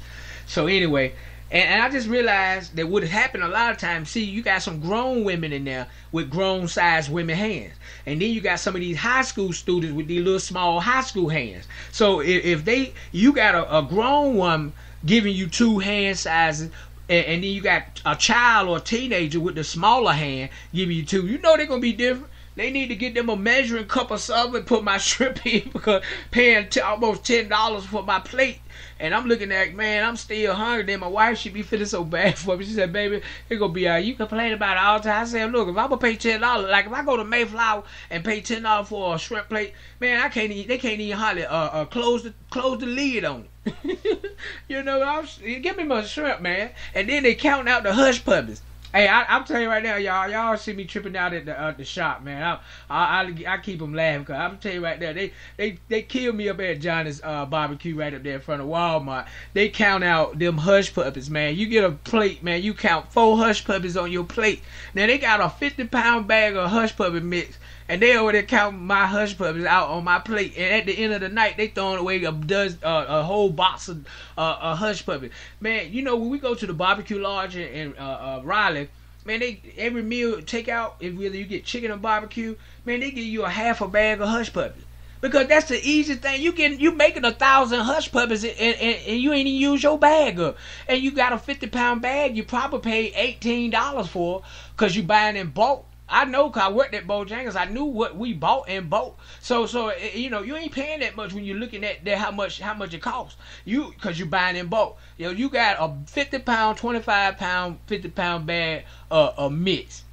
So anyway, and, and I just realized that what happened a lot of times. See, you got some grown women in there with grown sized women hands, and then you got some of these high school students with these little small high school hands. So if, if they, you got a, a grown one giving you two hand sizes. And, and then you got a child or a teenager with the smaller hand giving you two. You know they're gonna be different. They need to get them a measuring cup or something and put my shrimp in because paying t- almost ten dollars for my plate. And I'm looking at, man, I'm still hungry. Then my wife, she be feeling so bad for me. She said, baby, it gonna be all right. You complain about it all the time. I said, look, if I'm gonna pay ten dollars, like if I go to Mayflower and pay ten dollars for a shrimp plate, man, I can't even. They can't even hardly uh, uh close the close the lid on it. you know, I'm, give me my shrimp, man. And then they count out the hush puppies. Hey, I, I'm telling you right now, y'all, y'all see me tripping out at the uh, the shop, man. I I, I, I keep them laughing because I'm telling you right there, they they they kill me up at Johnny's uh, barbecue right up there in front of Walmart. They count out them hush puppies, man. You get a plate, man. You count four hush puppies on your plate. Now they got a 50 pound bag of hush puppy mix. And they over there counting my hush puppies out on my plate, and at the end of the night, they throwing away a dozen, uh, a whole box of uh, a hush puppy. Man, you know when we go to the barbecue lodge in, in uh, uh, Raleigh, man, they every meal takeout, if whether you get chicken or barbecue, man, they give you a half a bag of hush puppies. Because that's the easiest thing. You can you making a thousand hush puppies and, and, and you ain't even use your bag up. And you got a fifty pound bag, you probably pay eighteen dollars for because you buying in bulk. I know 'cause I worked at Bojangles. I knew what we bought in bulk. So so eh, you know you ain't paying that much when you're looking at that how much how much it costs. You because you buying in bulk. You know you got a fifty pound, twenty five pound, fifty pound bag uh, a mix,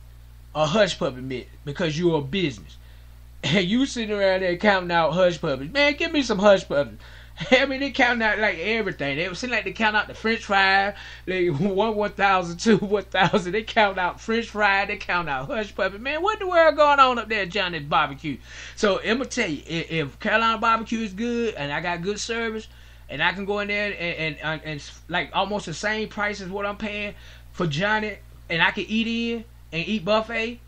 a hush puppy mix because you're a business. And you sitting around there counting out hush puppies. Man, give me some hush puppies. I mean, they count out like everything. They seem like they count out the French fry. They one one thousand, two one thousand. They count out French fry. They count out hush puppy. Man, what the world going on up there, Johnny's barbecue? So I'm gonna tell you, if, if Carolina barbecue is good and I got good service, and I can go in there and and, and and like almost the same price as what I'm paying for Johnny, and I can eat in and eat buffet,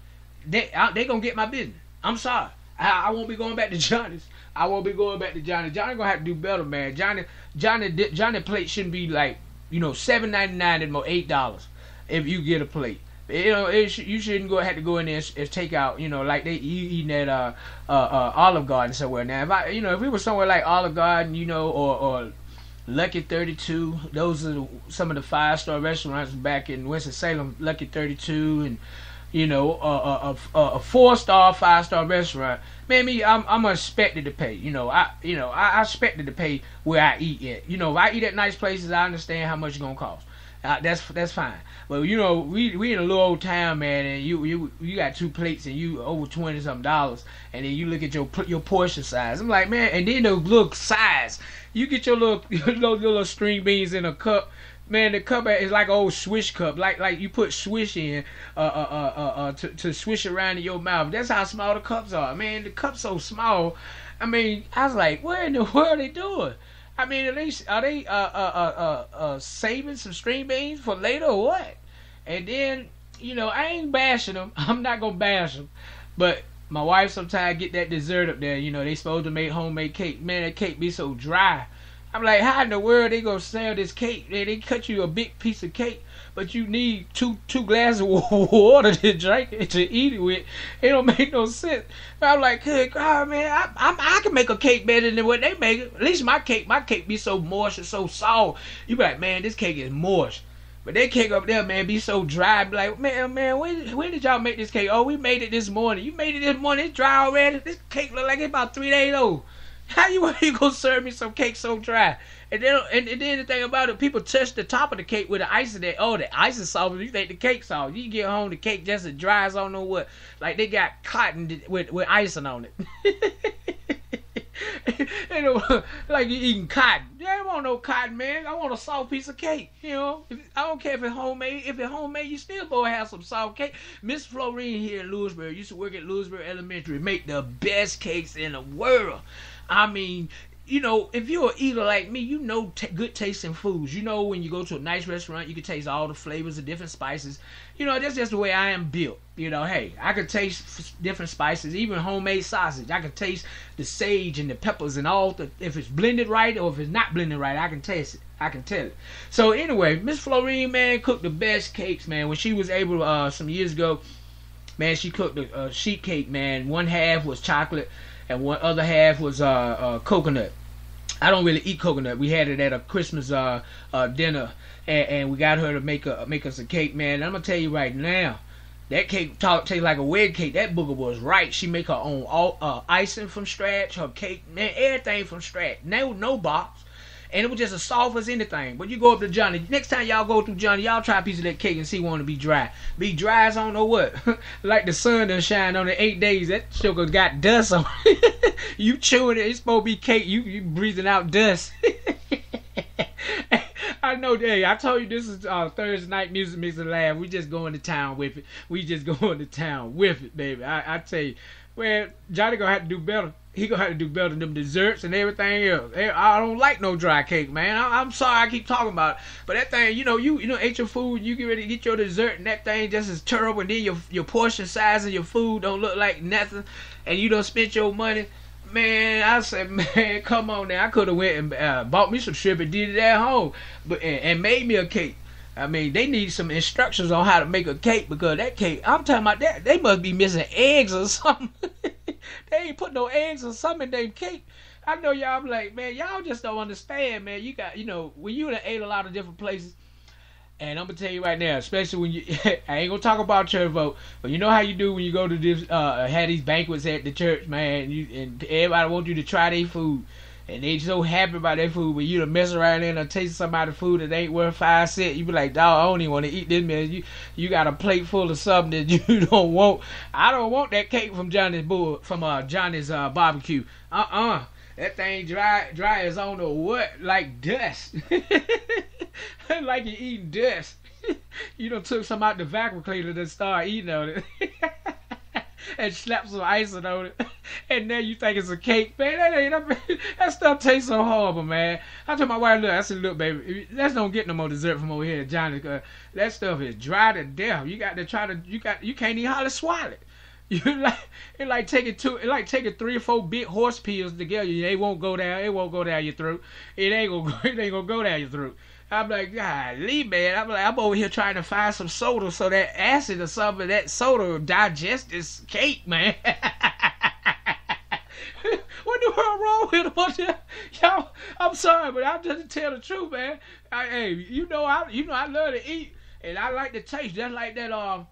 they I, they gonna get my business. I'm sorry. I, I won't be going back to Johnny's. I won't be going back to Johnny. Johnny gonna have to do better, man. Johnny, Johnny, Johnny plate shouldn't be like you know seven ninety nine and more eight dollars if you get a plate. You know, it sh- you shouldn't go have to go in there and, and take out. You know, like they you eating at uh, uh uh Olive Garden somewhere. Now, if I you know if we were somewhere like Olive Garden, you know, or or Lucky 32. Those are the, some of the five star restaurants back in Winston Salem. Lucky 32 and you know, a a, a, a four star, five star restaurant, man, me, I'm I'm expected to pay. You know, I you know I, I expected to pay where I eat at. You know, if I eat at nice places, I understand how much it's gonna cost. Uh, that's that's fine. But you know, we we in a little old town, man, and you you you got two plates and you over twenty something dollars, and then you look at your your portion size. I'm like, man, and then the little size. You get your little your little, little string beans in a cup. Man, the cup is like an old swish cup, like like you put swish in, uh, uh, uh, uh, uh to, to swish around in your mouth. That's how small the cups are, man. The cup's so small. I mean, I was like, what in the world are they doing? I mean, are they are they uh, uh, uh, uh, uh, saving some string beans for later or what? And then you know, I ain't bashing them. I'm not gonna bash them, but my wife sometimes get that dessert up there. You know, they supposed to make homemade cake. Man, that cake be so dry. I'm like, how in the world they gonna sell this cake? They, they cut you a big piece of cake, but you need two two glasses of water to drink it to eat it with. It don't make no sense. I'm like, good God, man, I, I I can make a cake better than what they make. At least my cake, my cake be so moist and so soft. You be like, man, this cake is moist. But that cake up there, man, be so dry. Be like, man, man, when when did y'all make this cake? Oh, we made it this morning. You made it this morning. It's dry already. This cake look like it's about three days old. How you you gonna serve me some cake so dry? And then and, and then the thing about it, people touch the top of the cake with the icing. in it. Oh, the is soft. You think the cake's soft? You get home, the cake just as dry as I don't know what. Like they got cotton with with icing on it. you know, like you eating cotton. Yeah, I don't want no cotton, man. I want a soft piece of cake. You know, I don't care if it's homemade. If it's homemade, you still go have some soft cake. Miss Florine here in Louisburg used to work at Louisburg Elementary, make the best cakes in the world. I mean, you know, if you're an eater like me, you know t- good tasting foods. You know when you go to a nice restaurant, you can taste all the flavors of different spices. You know, that's just the way I am built. You know, hey, I can taste f- different spices, even homemade sausage. I can taste the sage and the peppers and all. The, if it's blended right or if it's not blended right, I can taste it. I can tell it. So anyway, Miss Florine, man, cooked the best cakes, man. When she was able, uh, some years ago, man, she cooked a, a sheet cake, man. One half was chocolate, and one other half was uh, uh coconut. I don't really eat coconut. We had it at a Christmas uh, uh dinner, and, and we got her to make a make us a cake, man. And I'm gonna tell you right now, that cake talk tastes like a wedding cake. That booger was right. She make her own all uh, icing from scratch, her cake, man, everything from scratch. No no box. And it was just as soft as anything. But you go up to Johnny. Next time y'all go through Johnny, y'all try a piece of that cake and see one to be dry. Be dry as I don't know what. like the sun done shine on it eight days. That sugar got dust on it. you chewing it. It's supposed to be cake. You you breathing out dust. I know, hey, I told you this is uh, Thursday night music mix and laugh. We just going to town with it. We just going to town with it, baby. I, I tell you, well, Johnny gonna have to do better. He gonna have to do better than them desserts and everything else. I don't like no dry cake, man. I, I'm sorry I keep talking about it, but that thing, you know, you you know, ate your food, you get ready to get your dessert, and that thing just is terrible. And then your your portion size of your food don't look like nothing, and you don't spend your money. Man, I said, man, come on now. I could have went and uh, bought me some shrimp and did it at home, but and, and made me a cake. I mean, they need some instructions on how to make a cake because that cake, I'm talking about that, they must be missing eggs or something. they ain't put no eggs or something in their cake. I know y'all be like, man, y'all just don't understand, man. You got, you know, when you ate a lot of different places, and I'm gonna tell you right now, especially when you, I ain't gonna talk about church vote, but you know how you do when you go to this, uh, have these banquets at the church, man. And you and everybody want you to try their food, and they so happy about their food, but you to mess around there and taste somebody's food that ain't worth five cents. You be like, dog, I don't even want to eat this, man. You you got a plate full of something that you don't want. I don't want that cake from Johnny's bull from uh Johnny's uh barbecue. Uh uh That thing dry dry as on don't what, like dust. like you eating dust. you done took some out the vacuum cleaner and start eating on it. and slap some icing on it. And now you think it's a cake. Man, that ain't that, stuff tastes so horrible, man. I told my wife, look, I said, look, baby, let's don't get no more dessert from over here at Johnny's. 'cause that stuff is dry to death. You got to try to you got you can't even hardly swallow it. You like it like taking two it like taking three or four big horse pills together. They won't go down. It won't go down your throat. It ain't gonna it ain't gonna go down your throat. I'm like, golly, man. I'm like, I'm over here trying to find some soda so that acid or something, that soda will digest this cake, man. what the world wrong with y'all? I'm sorry, but I'm just tell the truth, man. I, hey, you know, I you know I love to eat and I like to taste just like that. Um,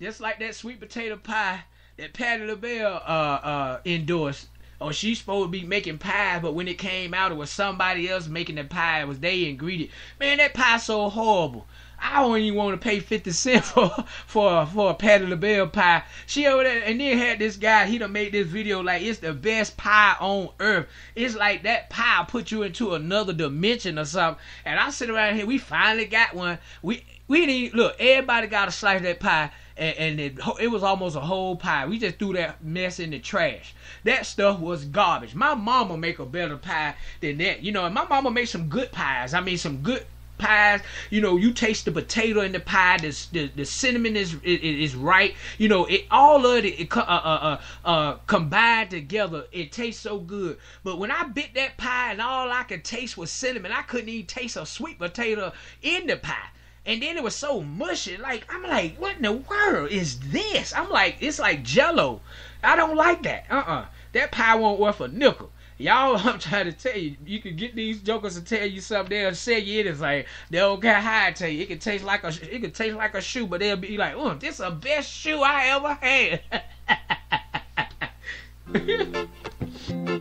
just like that sweet potato pie that Patti LaBelle uh uh endorsed. Oh, or she's supposed to be making pie, but when it came out, it was somebody else making the pie. It was their ingredient. Man, that pie so horrible. I don't even want to pay fifty cent for for for a Patti LaBelle pie. She over there, and then had this guy. He done made this video like it's the best pie on earth. It's like that pie put you into another dimension or something. And I sit around here. We finally got one. We we didn't look. Everybody got a slice of that pie. And, and it, it was almost a whole pie. We just threw that mess in the trash. That stuff was garbage. My mama make a better pie than that. You know, and my mama make some good pies. I mean, some good pies. You know, you taste the potato in the pie. The the, the cinnamon is, is is right. You know, it all of it, it uh, uh, uh, uh, combined together. It tastes so good. But when I bit that pie and all I could taste was cinnamon, I couldn't even taste a sweet potato in the pie. And then it was so mushy. Like I'm like, what in the world is this? I'm like, it's like Jello. I don't like that. Uh-uh. That pie won't worth a nickel. Y'all, I'm trying to tell you, you can get these jokers to tell you something. They'll say you it is like they don't care how I tell you. It can taste like a, it can taste like a shoe, but they'll be like, oh, this is the best shoe I ever had.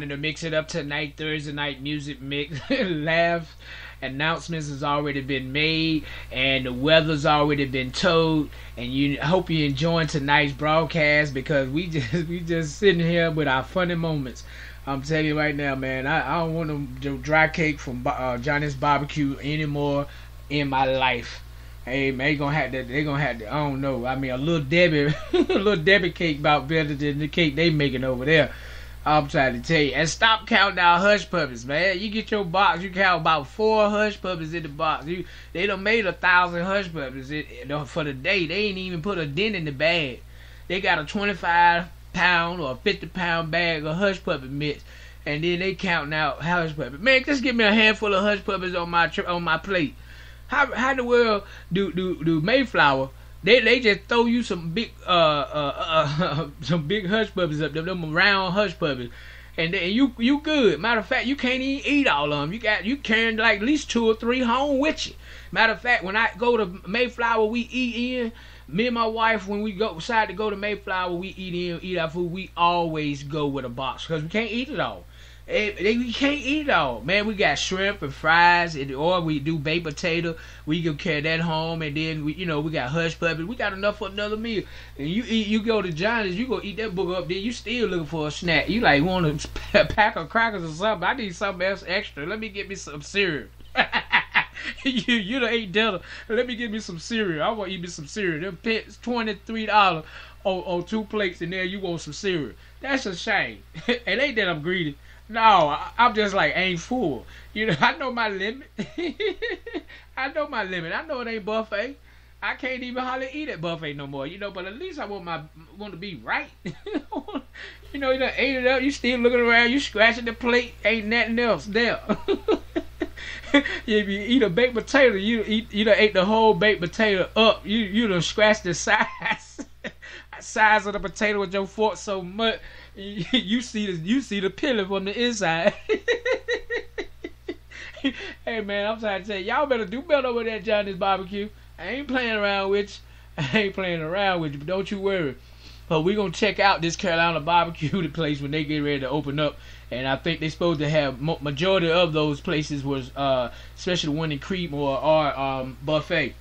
wanted to mix it up tonight, Thursday night music mix. Laugh announcements has already been made, and the weather's already been told. And you hope you enjoying tonight's broadcast because we just we just sitting here with our funny moments. I'm telling you right now, man, I, I don't want to dry cake from uh, Johnny's Barbecue anymore in my life. Hey, man, they gonna have to. They gonna have to. I don't know. I mean, a little Debbie, a little Debbie cake about better than the cake they making over there. I'm trying to tell you. And stop counting out hush puppies, man. You get your box, you count about four hush puppies in the box. You they done made a thousand hush puppies in, in- uh, for the day. They ain't even put a dent in the bag. They got a 25 pound or 50 pound bag of hush puppy mitts. And then they counting out hush puppies. Man, just give me a handful of hush puppies on my on my plate. How how the world do do do Mayflower? They they just throw you some big uh uh, uh some big hush puppies up there, them round hush puppies, and then you you good. Matter of fact, you can't even eat all of them. You got you carrying like at least two or three home with you. Matter of fact, when I go to Mayflower, we eat in. Me and my wife, when we go decide to go to Mayflower, we eat in, eat our food. We always go with a box because we can't eat it all. They- we can't eat it all, man. We got shrimp and fries, and, or we do baked potato. We can carry that home, and then we, you know, we got hush puppies. We got enough for another meal. And you eat, you go to Johnny's, you go eat that book up there. You still looking for a snack. You like want a pack of crackers or something? I need something else extra. Let me get me some cereal. you you done ate dinner. Let me get me some cereal. I want to eat me some cereal. Them pets twenty three dollars on, on two plates, and then you want some cereal. That's a shame. it ain't that I'm greedy. No, I'm just like ain't full. You know, I know my limit. I know my limit. I know it ain't buffet. I can't even hardly eat at buffet no more. You know, but at least I want my want to be right. you know, you done ate it up. You still looking around. You scratching the plate. Ain't nothing else there. if you eat a baked potato, you eat you done ate the whole baked potato up. You you done scratched the size size of the potato with your fork so much you, see the you see the peeling from the inside. hey man, I'm trying to you, y'all better do better over there, Johnny's barbecue. I ain't playing around with you. I ain't playing around with you, but don't you worry. But we gonna check out this Carolina barbecue the place when they get ready to open up, and I think they supposed to have majority of those places was uh, especially the one in Creedmoor or um, buffet.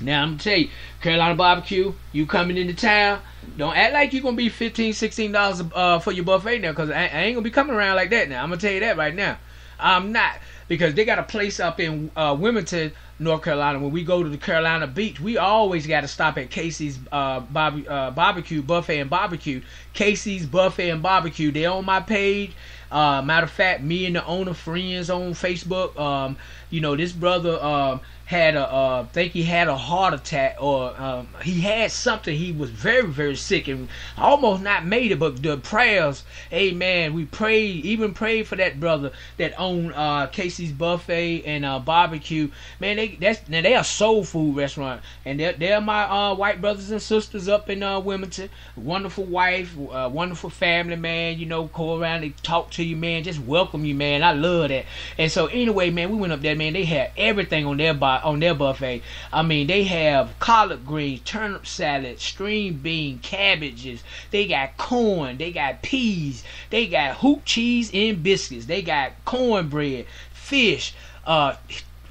Now I'm gonna tell you, Carolina barbecue, you coming into town, don't act like you're gonna be 15 16 dollars uh, for your buffet now, cause I, I ain't gonna be coming around like that now. I'm gonna tell you that right now. I'm not because they got a place up in uh, Wilmington, North Carolina. When we go to the Carolina Beach, we always got to stop at Casey's uh, barbe- uh, barbecue buffet and barbecue. Casey's buffet and barbecue. They on my page. Uh, matter of fact, me and the owner friends on Facebook. Um, you know, this brother um, had a, uh, think he had a heart attack or um, he had something. He was very, very sick and almost not made it. But the prayers, amen. We prayed, even prayed for that brother that owned uh, Casey's Buffet and uh, Barbecue. Man, they that's now they are soul food restaurant, and they're, they're my uh, white brothers and sisters up in uh, Wilmington. Wonderful wife, uh, wonderful family, man. You know, go around and talk to you, man. Just welcome you, man. I love that. And so anyway, man, we went up there, man. They had everything on their bu- on their buffet. I mean, they have collard greens, turnip salad, string bean, cabbages. They got corn. They got peas. They got hoop cheese and biscuits. They got cornbread, fish. Uh,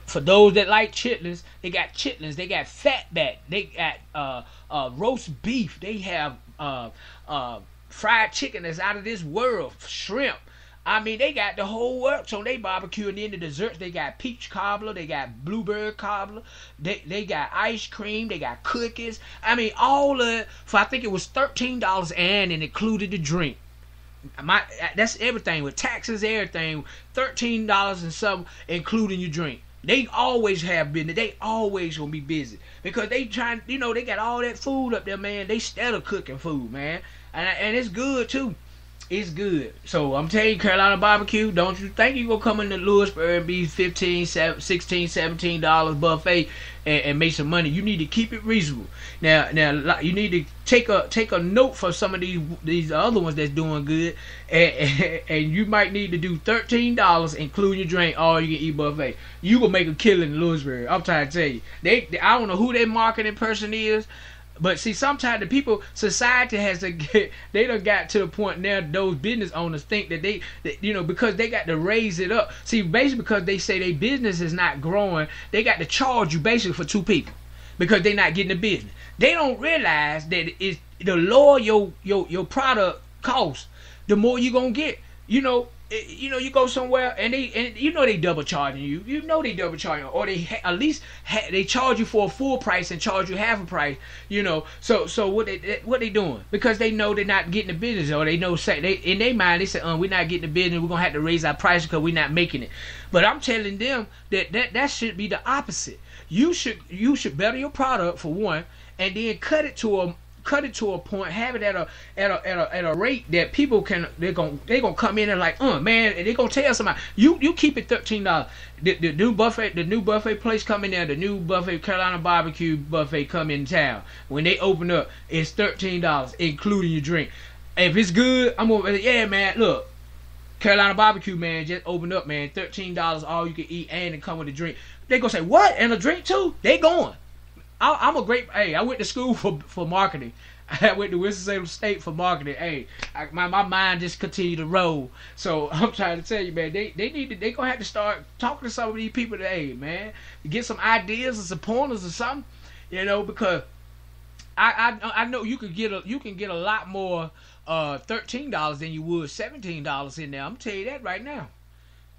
for those that like chitlins, they got chitlins. They got fatback. They got uh, uh, roast beef. They have uh, uh, fried chicken that's out of this world. Shrimp. I mean, they got the whole works on their barbecue, and then the desserts they got peach cobbler, they got blueberry cobbler, they they got ice cream, they got cookies. I mean, all of for I think it was thirteen dollars, and it included the drink. My that's everything with taxes, everything. Thirteen dollars and something, including your drink. They always have business. They always gonna be busy because they trying. You know, they got all that food up there, man. They still cooking food, man, and and it's good too. It's good. So I'm telling you, Carolina barbecue. Don't you think you gonna come into Louisburg and be 15, 16, 17 dollars buffet and, and make some money? You need to keep it reasonable. Now, now you need to take a take a note for some of these these other ones that's doing good, and, and, and you might need to do thirteen dollars, including your drink, all you can eat buffet. You gonna make a killing in Louisburg. I'm trying to tell you. They, they I don't know who their marketing person is. But see, sometimes the people, society has to get, they done got to the point now, those business owners think that they, that, you know, because they got to raise it up. See, basically because they say their business is not growing, they got to charge you basically for two people because they're not getting the business. They don't realize that it's the lower your, your, your product cost, the more you're going to get. You know, you know, you go somewhere and they and you know they double charging you. You know they double charging, or they ha- at least ha- they charge you for a full price and charge you half a price. You know, so so what they- what they doing? Because they know they're not getting the business, or they know say they in their mind they say, um, we're not getting the business. We're gonna have to raise our price because we're not making it. But I'm telling them that that that should be the opposite. You should you should better your product for one, and then cut it to a cut it to a point, have it at a at a at a, at a rate that people can they're gonna they gonna come in and like, uh man, and they gonna tell somebody you you keep it thirteen dollars. The, the new buffet the new buffet place coming there, the new buffet Carolina barbecue buffet come in town. When they open up, it's thirteen dollars, including your drink. If it's good, I'm gonna yeah man, look. Carolina barbecue man just opened up, man. Thirteen dollars all you can eat and come with a drink. They gonna say what and a drink too? They going. I, I'm a great. Hey, I went to school for for marketing. I went to Winston Salem State for marketing. Hey, I, my my mind just continued to roll. So I'm trying to tell you, man, they they need to they gonna have to start talking to some of these people today, man, get some ideas or some pointers or something, you know, because I I I know you could get a you can get a lot more uh thirteen dollars than you would seventeen dollars in there. I'm tell you that right now.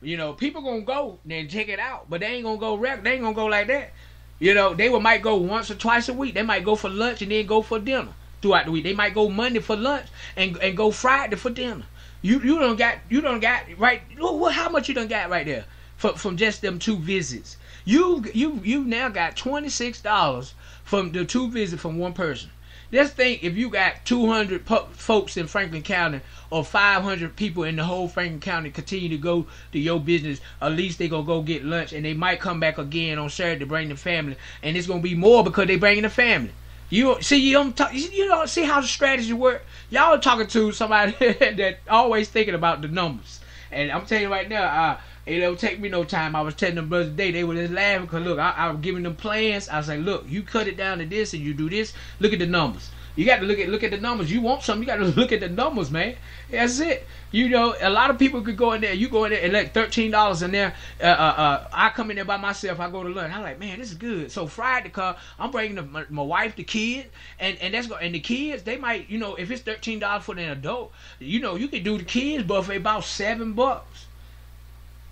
You know, people gonna go and check it out, but they ain't gonna go rec. They ain't gonna go like that. You know, they will might go once or twice a week. They might go for lunch and then go for dinner throughout the week. They might go Monday for lunch and and go Friday for dinner. You you don't got you don't got right. Look, how much you done got right there from from just them two visits. You you you now got twenty six dollars from the two visits from one person. Just think if you got 200 po- folks in Franklin County or 500 people in the whole Franklin County continue to go to your business, at least they gonna go get lunch and they might come back again on Saturday to bring the family, and it's gonna be more because they bringing the family. You see, you don't talk, you don't see how the strategy work. Y'all talking to somebody that always thinking about the numbers, and I'm telling you right now, uh, it don't take me no time. I was telling them brothers today, they were just laughing because look, I, I was giving them plans. I was like, look, you cut it down to this and you do this. Look at the numbers. You got to look at look at the numbers. You want something, you got to look at the numbers, man. That's it. You know, a lot of people could go in there. You go in there and like thirteen dollars in there. Uh, uh, uh, I come in there by myself. I go to lunch. I'm like, man, this is good. So Friday, car, I'm bringing the, my, my wife, the kid, and and that's. And the kids, they might, you know, if it's thirteen dollars for an adult, you know, you could do the kids buffet about seven bucks.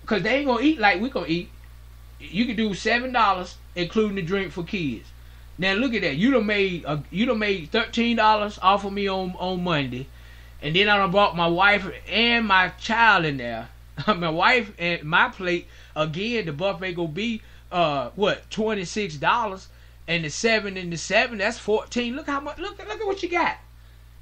Cause they ain't gonna eat like we gonna eat. You can do seven dollars, including the drink for kids. Now look at that. You done made uh, you done made thirteen dollars off of me on on Monday, and then I done brought my wife and my child in there. my wife and my plate again. The buffet gonna be uh what twenty six dollars, and the seven and the seven that's fourteen. Look how much. Look look at what you got.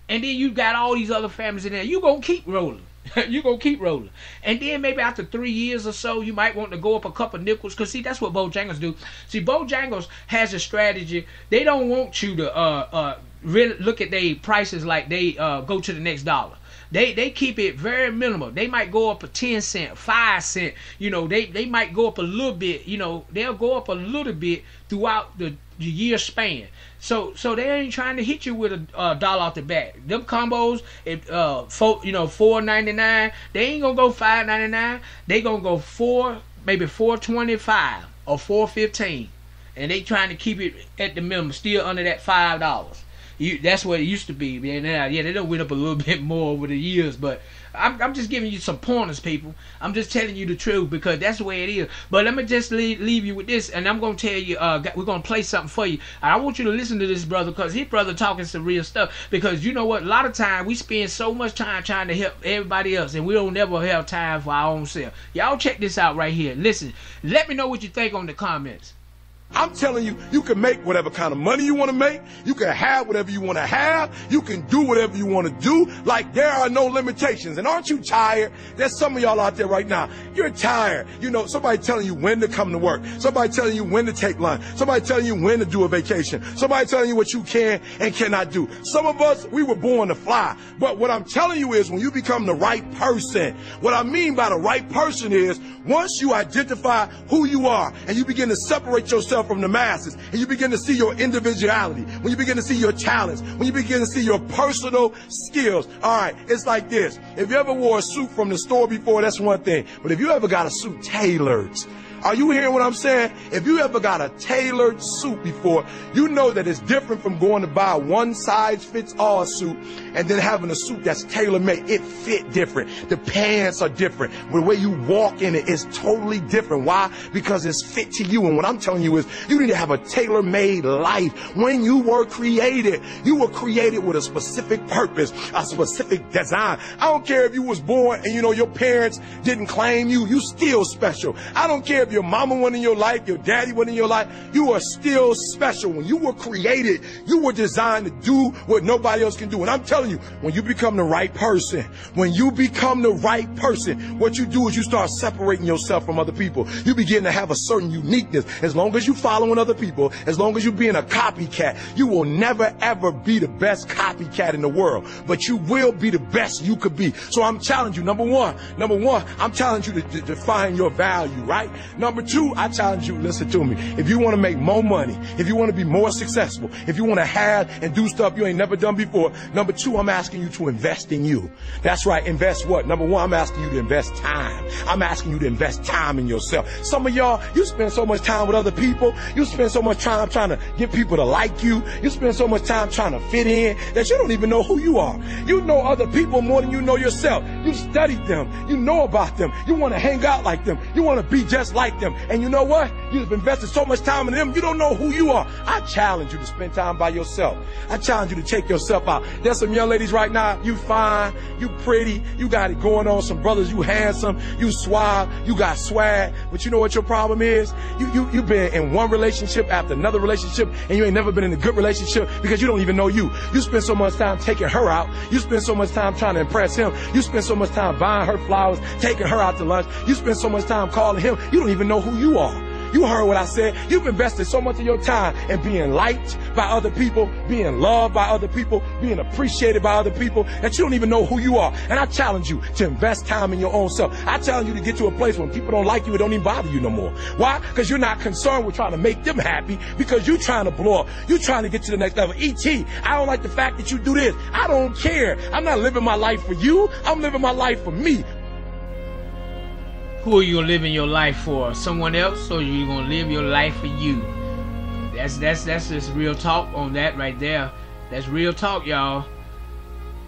And then you got all these other families in there. You gonna keep rolling. you gonna keep rolling. And then maybe after three years or so, you might want to go up a couple nickels. Cause see, that's what Bojangles do. See, Bojangles has a strategy. They don't want you to uh uh really look at their prices like they uh go to the next dollar. They they keep it very minimal. They might go up a ten cent, five cent. You know, they they might go up a little bit. You know, they'll go up a little bit throughout the, the year span. So so they ain't trying to hit you with a uh, dollar off the bat. Them combos, it, uh, four, you know, four ninety nine. They ain't gonna go five ninety nine. They gonna go four, maybe four twenty five or four fifteen, and they trying to keep it at the minimum, still under that five dollars. You, that's what it used to be, man. Yeah, they done went up a little bit more over the years, but I'm, I'm just giving you some pointers, people. I'm just telling you the truth because that's the way it is. But let me just leave, leave you with this, and I'm gonna tell you. Uh, we're gonna play something for you. I want you to listen to this brother because his brother talking some real stuff. Because you know what? A lot of time we spend so much time trying to help everybody else, and we don't never have time for our own self. Y'all check this out right here. Listen. Let me know what you think on the comments. I'm telling you, you can make whatever kind of money you want to make. You can have whatever you want to have. You can do whatever you want to do. Like there are no limitations. And aren't you tired? There's some of y'all out there right now. You're tired. You know, somebody telling you when to come to work. Somebody telling you when to take lunch. Somebody telling you when to do a vacation. Somebody telling you what you can and cannot do. Some of us, we were born to fly. But what I'm telling you is when you become the right person, what I mean by the right person is once you identify who you are and you begin to separate yourself from the masses and you begin to see your individuality, when you begin to see your talents, when you begin to see your personal skills. All right, it's like this. If you ever wore a suit from the store before, that's one thing. But if you ever got a suit tailored, are you hearing what I'm saying? If you ever got a tailored suit before, you know that it's different from going to buy a one size fits all suit and then having a suit that's tailor made. It fit different. The pants are different. The way you walk in it is totally different. Why? Because it's fit to you. And what I'm telling you is you need to have a tailor made life. When you were created, you were created with a specific purpose, a specific design. I don't care if you was born and you know your parents didn't claim you, you still special. I don't care if your mama went in your life, your daddy went in your life, you are still special. When you were created, you were designed to do what nobody else can do. And I'm telling you, when you become the right person, when you become the right person, what you do is you start separating yourself from other people. You begin to have a certain uniqueness. As long as you following other people, as long as you're being a copycat, you will never ever be the best copycat in the world, but you will be the best you could be. So I'm challenging you. Number one, number one, I'm challenging you to, to define your value, right? Number two, I challenge you, listen to me. If you want to make more money, if you want to be more successful, if you want to have and do stuff you ain't never done before, number two, I'm asking you to invest in you. That's right. Invest what? Number one, I'm asking you to invest time. I'm asking you to invest time in yourself. Some of y'all, you spend so much time with other people. You spend so much time trying to get people to like you. You spend so much time trying to fit in that you don't even know who you are. You know other people more than you know yourself. You studied them. You know about them. You want to hang out like them. You want to be just like them. And you know what? You've invested so much time in them. You don't know who you are. I challenge you to spend time by yourself. I challenge you to take yourself out. There's some young ladies right now. You fine. You pretty. You got it going on. Some brothers, you handsome. You suave. You got swag. But you know what your problem is? You, you, you've been in one relationship after another relationship and you ain't never been in a good relationship because you don't even know you. You spend so much time taking her out. You spend so much time trying to impress him. You spend so much time buying her flowers, taking her out to lunch. You spend so much time calling him. You don't even know who you are. You heard what I said. You've invested so much of your time in being liked by other people, being loved by other people, being appreciated by other people that you don't even know who you are. And I challenge you to invest time in your own self. I challenge you to get to a place when people don't like you, it don't even bother you no more. Why? Because you're not concerned with trying to make them happy because you're trying to blow up. You're trying to get to the next level. E.T., I don't like the fact that you do this. I don't care. I'm not living my life for you. I'm living my life for me. Who are you gonna your life for? Someone else, or you gonna live your life for you? That's that's that's just real talk on that right there. That's real talk, y'all.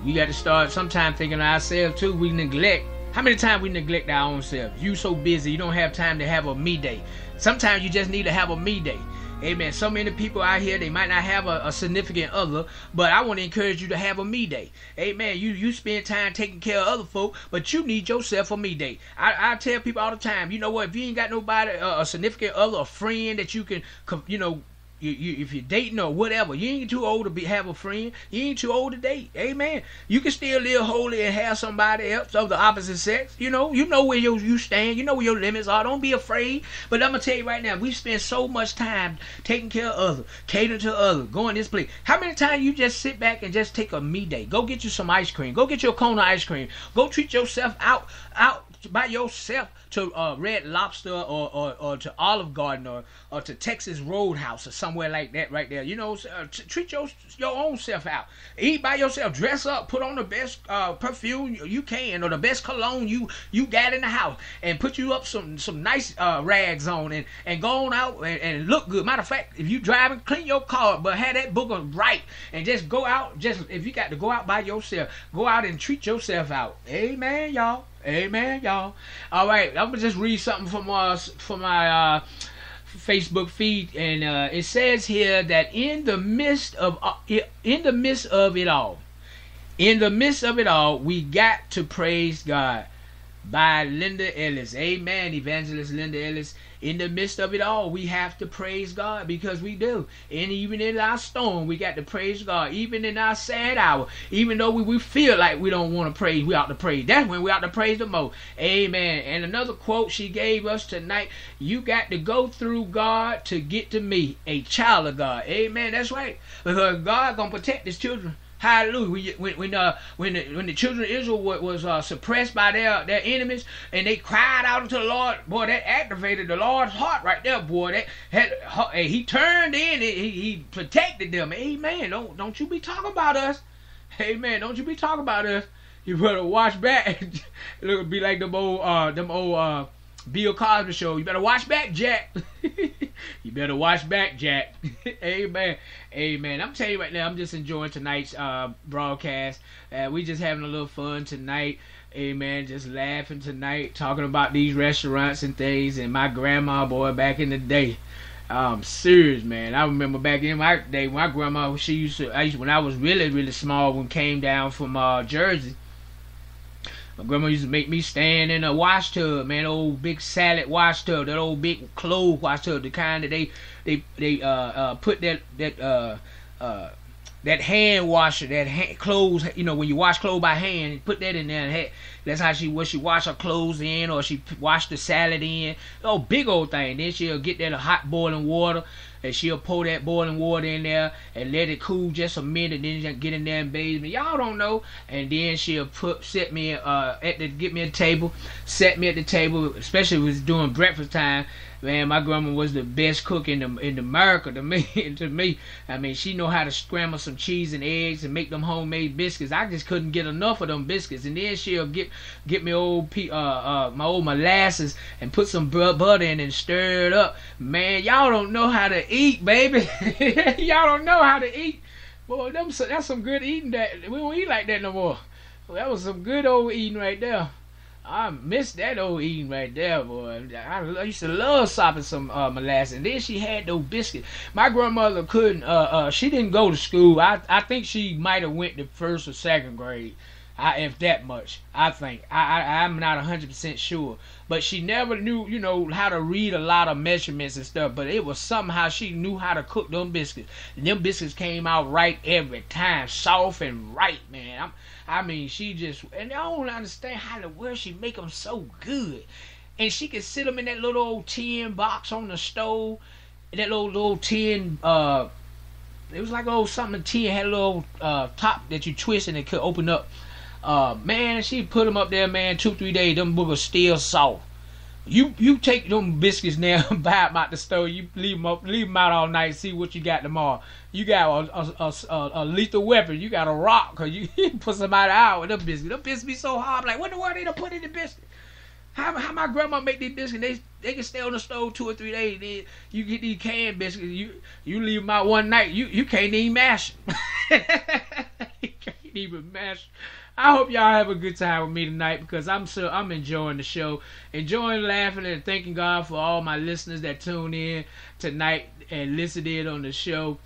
We got to start sometime thinking of ourselves too. We neglect. How many times we neglect our own selves? You so busy, you don't have time to have a me day. Sometimes you just need to have a me day. Amen. So many people out here, they might not have a, a significant other, but I want to encourage you to have a me day. Amen. You you spend time taking care of other folk, but you need yourself a me day. I, I tell people all the time, you know what? If you ain't got nobody, uh, a significant other, a friend that you can, you know, you, you, if you're dating or whatever, you ain't too old to be have a friend. You ain't too old to date. Amen. You can still live holy and have somebody else of the opposite sex. You know, you know where you, you stand. You know where your limits are. Don't be afraid. But I'm gonna tell you right now, we spend so much time taking care of others, catering to others, going this place. How many times you just sit back and just take a me day? Go get you some ice cream. Go get you a cone of ice cream. Go treat yourself out out by yourself to uh, Red Lobster or, or, or to Olive Garden or, or to Texas Roadhouse or somewhere like that right there. You know, uh, treat your your own self out. Eat by yourself. Dress up. Put on the best uh, perfume you can or the best cologne you you got in the house, and put you up some some nice uh, rags on and and go on out and, and look good. Matter of fact, if you driving, clean your car, but have that booger right and just go out. Just if you got to go out by yourself, go out and treat yourself out. Amen, y'all. Amen, y'all. All right, I'm gonna just read something from uh from my uh Facebook feed, and uh, it says here that in the midst of uh, in the midst of it all, in the midst of it all, we got to praise God. By Linda Ellis. Amen. Evangelist Linda Ellis. In the midst of it all, we have to praise God because we do. And even in our storm, we got to praise God. Even in our sad hour, even though we, we feel like we don't want to praise, we ought to praise. That's when we ought to praise the most. Amen. And another quote she gave us tonight you got to go through God to get to me, a child of God. Amen. That's right. Because God going to protect his children. Hallelujah. When when uh when the, when the children of Israel was, was uh, suppressed by their their enemies and they cried out unto the Lord, boy, that activated the Lord's heart right there, boy. That had, uh, he turned in, he, he protected them. Amen. Don't don't you be talking about us. Amen. Don't you be talking about us. You better watch back. It'll be like them old uh them old uh Bill Cosby show. You better watch back, Jack. you better watch back, Jack. Amen. Amen. I'm telling you right now, I'm just enjoying tonight's uh, broadcast. Uh, we just having a little fun tonight. Amen. Just laughing tonight, talking about these restaurants and things, and my grandma, boy, back in the day. I'm serious man. I remember back in my day, my grandma, she used to, I used, when I was really, really small, when came down from uh, Jersey. My grandma used to make me stand in a wash tub, man, old big salad wash tub, that old big clothes wash tub, the kind that they they they uh uh put that that uh uh that hand washer, that hand, clothes, you know, when you wash clothes by hand, put that in there. And had, that's how she, what she wash her clothes in, or she wash the salad in. Oh, big old thing. Then she'll get that hot boiling water, and she'll pour that boiling water in there and let it cool just a minute. Then get in there and bathe me. Y'all don't know. And then she'll put set me uh at the get me a table, set me at the table, especially if it was during breakfast time. Man, my grandma was the best cook in the in America to me. to me, I mean, she know how to scramble some cheese and eggs and make them homemade biscuits. I just couldn't get enough of them biscuits. And then she'll get get me old uh uh my old molasses and put some butter in and stir it up. Man, y'all don't know how to eat, baby. y'all don't know how to eat. Boy, them that's some good eating. That we don't eat like that no more. That was some good old eating right there. I miss that old eating right there, boy. I, used to love sopping some uh, molasses. And then she had those biscuits. My grandmother couldn't. Uh, uh, she didn't go to school. I I think she might have went to first or second grade. I, if that much, I think. I, I I'm not hundred percent sure, but she never knew, you know, how to read a lot of measurements and stuff. But it was somehow she knew how to cook them biscuits. And them biscuits came out right every time, soft and right, man. I'm, I mean, she just and I don't understand how the world she make them so good. And she could sit them in that little old tin box on the stove, that little little tin. uh It was like old something tin had a little uh top that you twist and it could open up. Uh, man, she put them up there, man. Two three days, them boogers still soft. You you take them biscuits now buy them out the store. You leave them up, leave them out all night. See what you got tomorrow. You got a a, a, a, lethal weapon. You got a rock, cause you, you put somebody out with them biscuits. Them biscuits be so hard. Like, what in the world they done put in the biscuit? How, how my grandma make these biscuits? They they can stay on the stove two or three days. Then you get these canned biscuits. You you leave them out one night. You you can't even mash. 'em. you can't even mash. I hope y'all have a good time with me tonight because I'm so I'm enjoying the show, enjoying laughing and thanking God for all my listeners that tune in tonight and listen in on the show.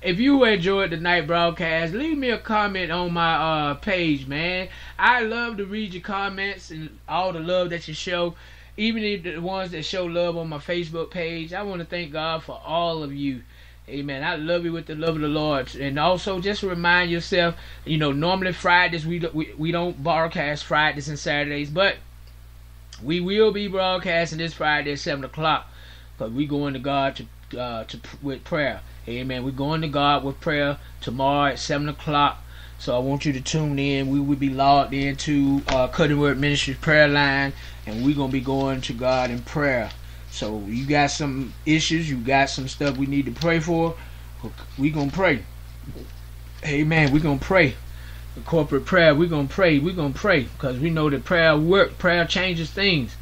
If you enjoyed the night broadcast, leave me a comment on my uh, page, man. I love to read your comments and all the love that you show, even the ones that show love on my Facebook page. I want to thank God for all of you. Amen. I love you with the love of the Lord. And also just remind yourself, you know, normally Fridays we we, we don't broadcast Fridays and Saturdays, but we will be broadcasting this Friday at seven o'clock because we going to God to uh, to with prayer. Amen. We're going to God with prayer tomorrow at seven o'clock. So I want you to tune in. We will be logged into uh, Cutting Word Ministry prayer line, and we're gonna be going to God in prayer. So you got some issues, you got some stuff we need to pray for. We gonna pray. Amen. We gonna pray. The corporate prayer. We gonna pray. We gonna pray because we know that prayer work. Prayer changes things,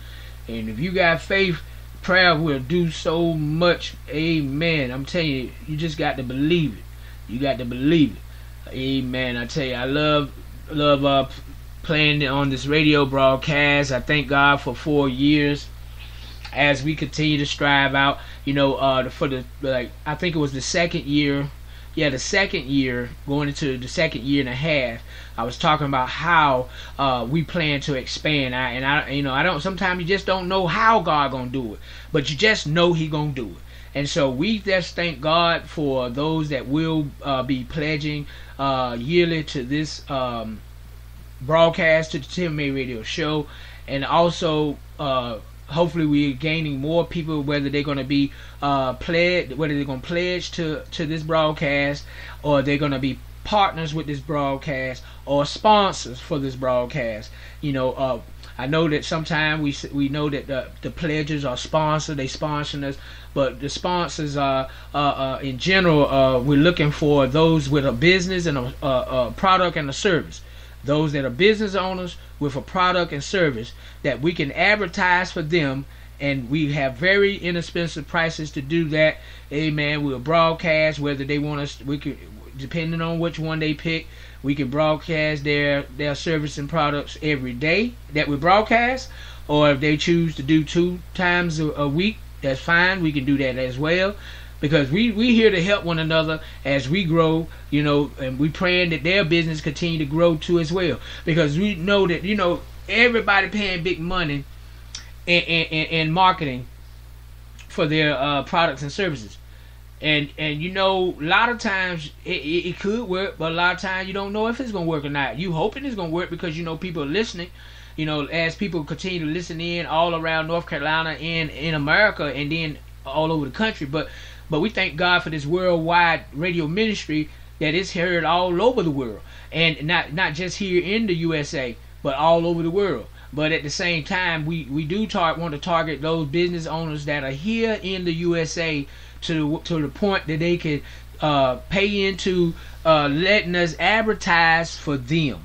and if you got faith, prayer will do so much. Amen. I'm telling you, you just got to believe it. You got to believe it. Amen. I tell you, I love love uh, playing on this radio broadcast. I thank God for four years as we continue to strive out. You know, uh, for the like, I think it was the second year. Yeah, the second year, going into the second year and a half, I was talking about how uh, we plan to expand. I, and I, you know, I don't. Sometimes you just don't know how God gonna do it, but you just know He gonna do it. And so we just thank God for those that will uh, be pledging uh, yearly to this um, broadcast to the TMA Radio Show, and also uh, hopefully we're gaining more people whether they're going to be uh, pledged, whether they're going to pledge to to this broadcast, or they're going to be partners with this broadcast or sponsors for this broadcast. You know, uh, I know that sometimes we we know that the the pledges are sponsored, they sponsoring us, but the sponsors are uh, uh, in general uh, we're looking for those with a business and a, a, a product and a service. Those that are business owners with a product and service that we can advertise for them and we have very inexpensive prices to do that. Amen. We'll broadcast whether they want us. We can, depending on which one they pick, we can broadcast their their service and products every day that we broadcast. Or if they choose to do two times a, a week, that's fine. We can do that as well. Because we we here to help one another as we grow, you know, and we praying that their business continue to grow too as well. Because we know that you know everybody paying big money in, in marketing for their uh, products and services. And and you know, a lot of times it, it, it could work, but a lot of times you don't know if it's gonna work or not. You hoping it's gonna work because you know people are listening. You know, as people continue to listen in all around North Carolina and in America, and then all over the country. But but we thank God for this worldwide radio ministry that is heard all over the world, and not not just here in the USA, but all over the world. But at the same time, we we do tar- want to target those business owners that are here in the USA to to the point that they can uh, pay into uh, letting us advertise for them.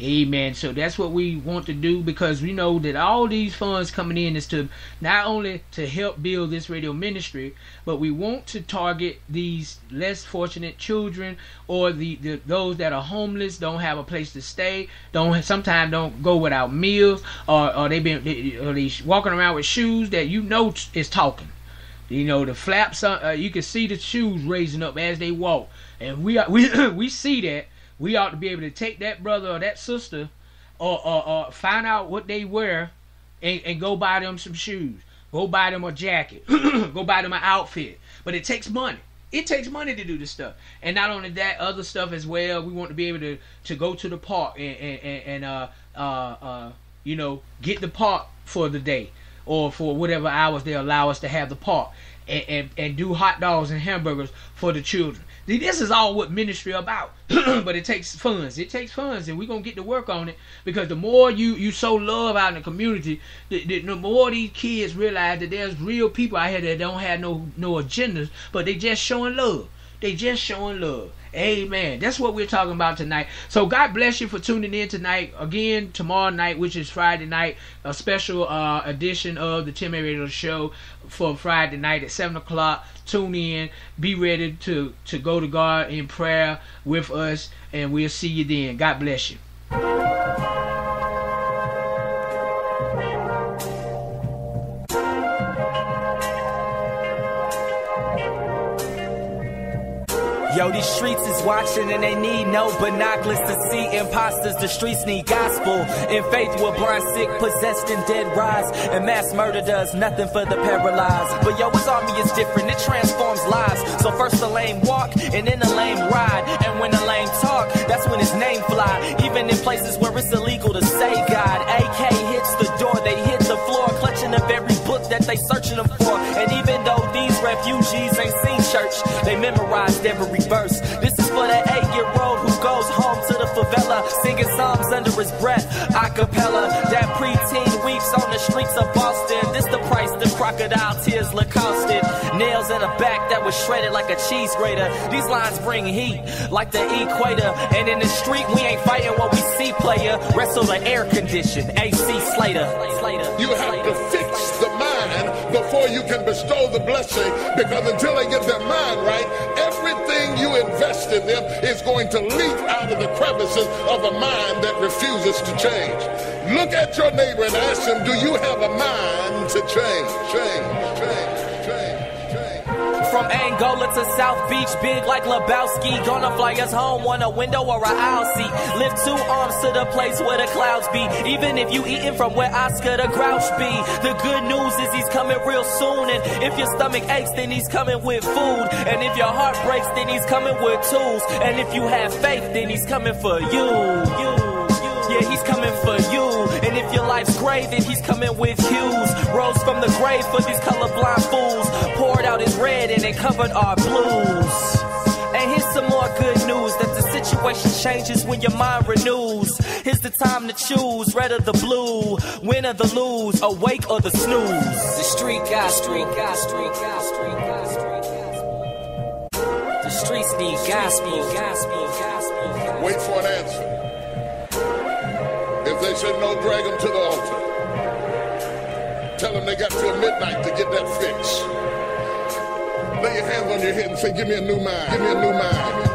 Amen. So that's what we want to do because we know that all these funds coming in is to not only to help build this radio ministry, but we want to target these less fortunate children or the, the those that are homeless, don't have a place to stay, don't sometimes don't go without meals, or or they been or they walking around with shoes that you know is talking. You know the flaps. Uh, uh, you can see the shoes raising up as they walk, and we are, we we see that. We ought to be able to take that brother or that sister, or or, or find out what they wear, and, and go buy them some shoes. Go buy them a jacket. go buy them an outfit. But it takes money. It takes money to do this stuff, and not only that, other stuff as well. We want to be able to to go to the park and and, and, uh uh uh you know get the park for the day or for whatever hours they allow us to have the park and, and, and do hot dogs and hamburgers for the children. See, This is all what ministry about, but it takes funds. It takes funds, and we're gonna get to work on it because the more you you sow love out in the community, the, the, the more these kids realize that there's real people out here that don't have no no agendas, but they just showing love. They just showing love. Amen. That's what we're talking about tonight. So God bless you for tuning in tonight. Again, tomorrow night, which is Friday night, a special uh, edition of the TMA Radio Show for Friday night at seven o'clock. Tune in. Be ready to to go to God in prayer with us, and we'll see you then. God bless you. These streets is watching and they need no binoculars to see imposters. The streets need gospel. and faith, we're blind, sick, possessed, and dead rise. And mass murder does nothing for the paralyzed. But yo, his army is different, it transforms lives. So first the lame walk, and then the lame ride. And when the lame talk, that's when his name fly. Even in places where it's illegal to say God. AK hits the door, they hit the floor, clutching up every book that they searching them for. And even though these refugees ain't church. They memorized every verse. This is for that eight year old who goes home to the favela, singing songs under his breath, a cappella. That preteen weeps on the streets of Boston. This the price the crocodile tears lacosted. Nails in a back that was shredded like a cheese grater. These lines bring heat like the equator. And in the street, we ain't fighting what we see, player. Wrestle the air condition, AC Slater. You have to fix the before you can bestow the blessing because until they get their mind right, everything you invest in them is going to leak out of the crevices of a mind that refuses to change. Look at your neighbor and ask him, do you have a mind to change? Change, change, change, change. From Angola to South Beach, big like Lebowski. Gonna fly us home on a window or a aisle seat. Lift two arms to the place where the clouds be. Even if you eating from where Oscar the Grouch be. The good news is he's coming real soon. And if your stomach aches, then he's coming with food. And if your heart breaks, then he's coming with tools. And if you have faith, then he's coming for you. You. Yeah, he's coming for you. And if your life's gray, then he's coming with hues. Rose from the grave for these colorblind fools. Poured out his red and it covered our blues. And here's some more good news that the situation changes when your mind renews. Here's the time to choose red or the blue, win or the lose, awake or the snooze. The street guy, street guy, street guy, street guy, street guy. The streets need gospel, gospel, gospel, gospel. Wait for an answer. If they say no, drag them to the altar. Tell them they got till midnight to get that fix. Lay your hands on your head and say, Give me a new mind. Give me a new mind.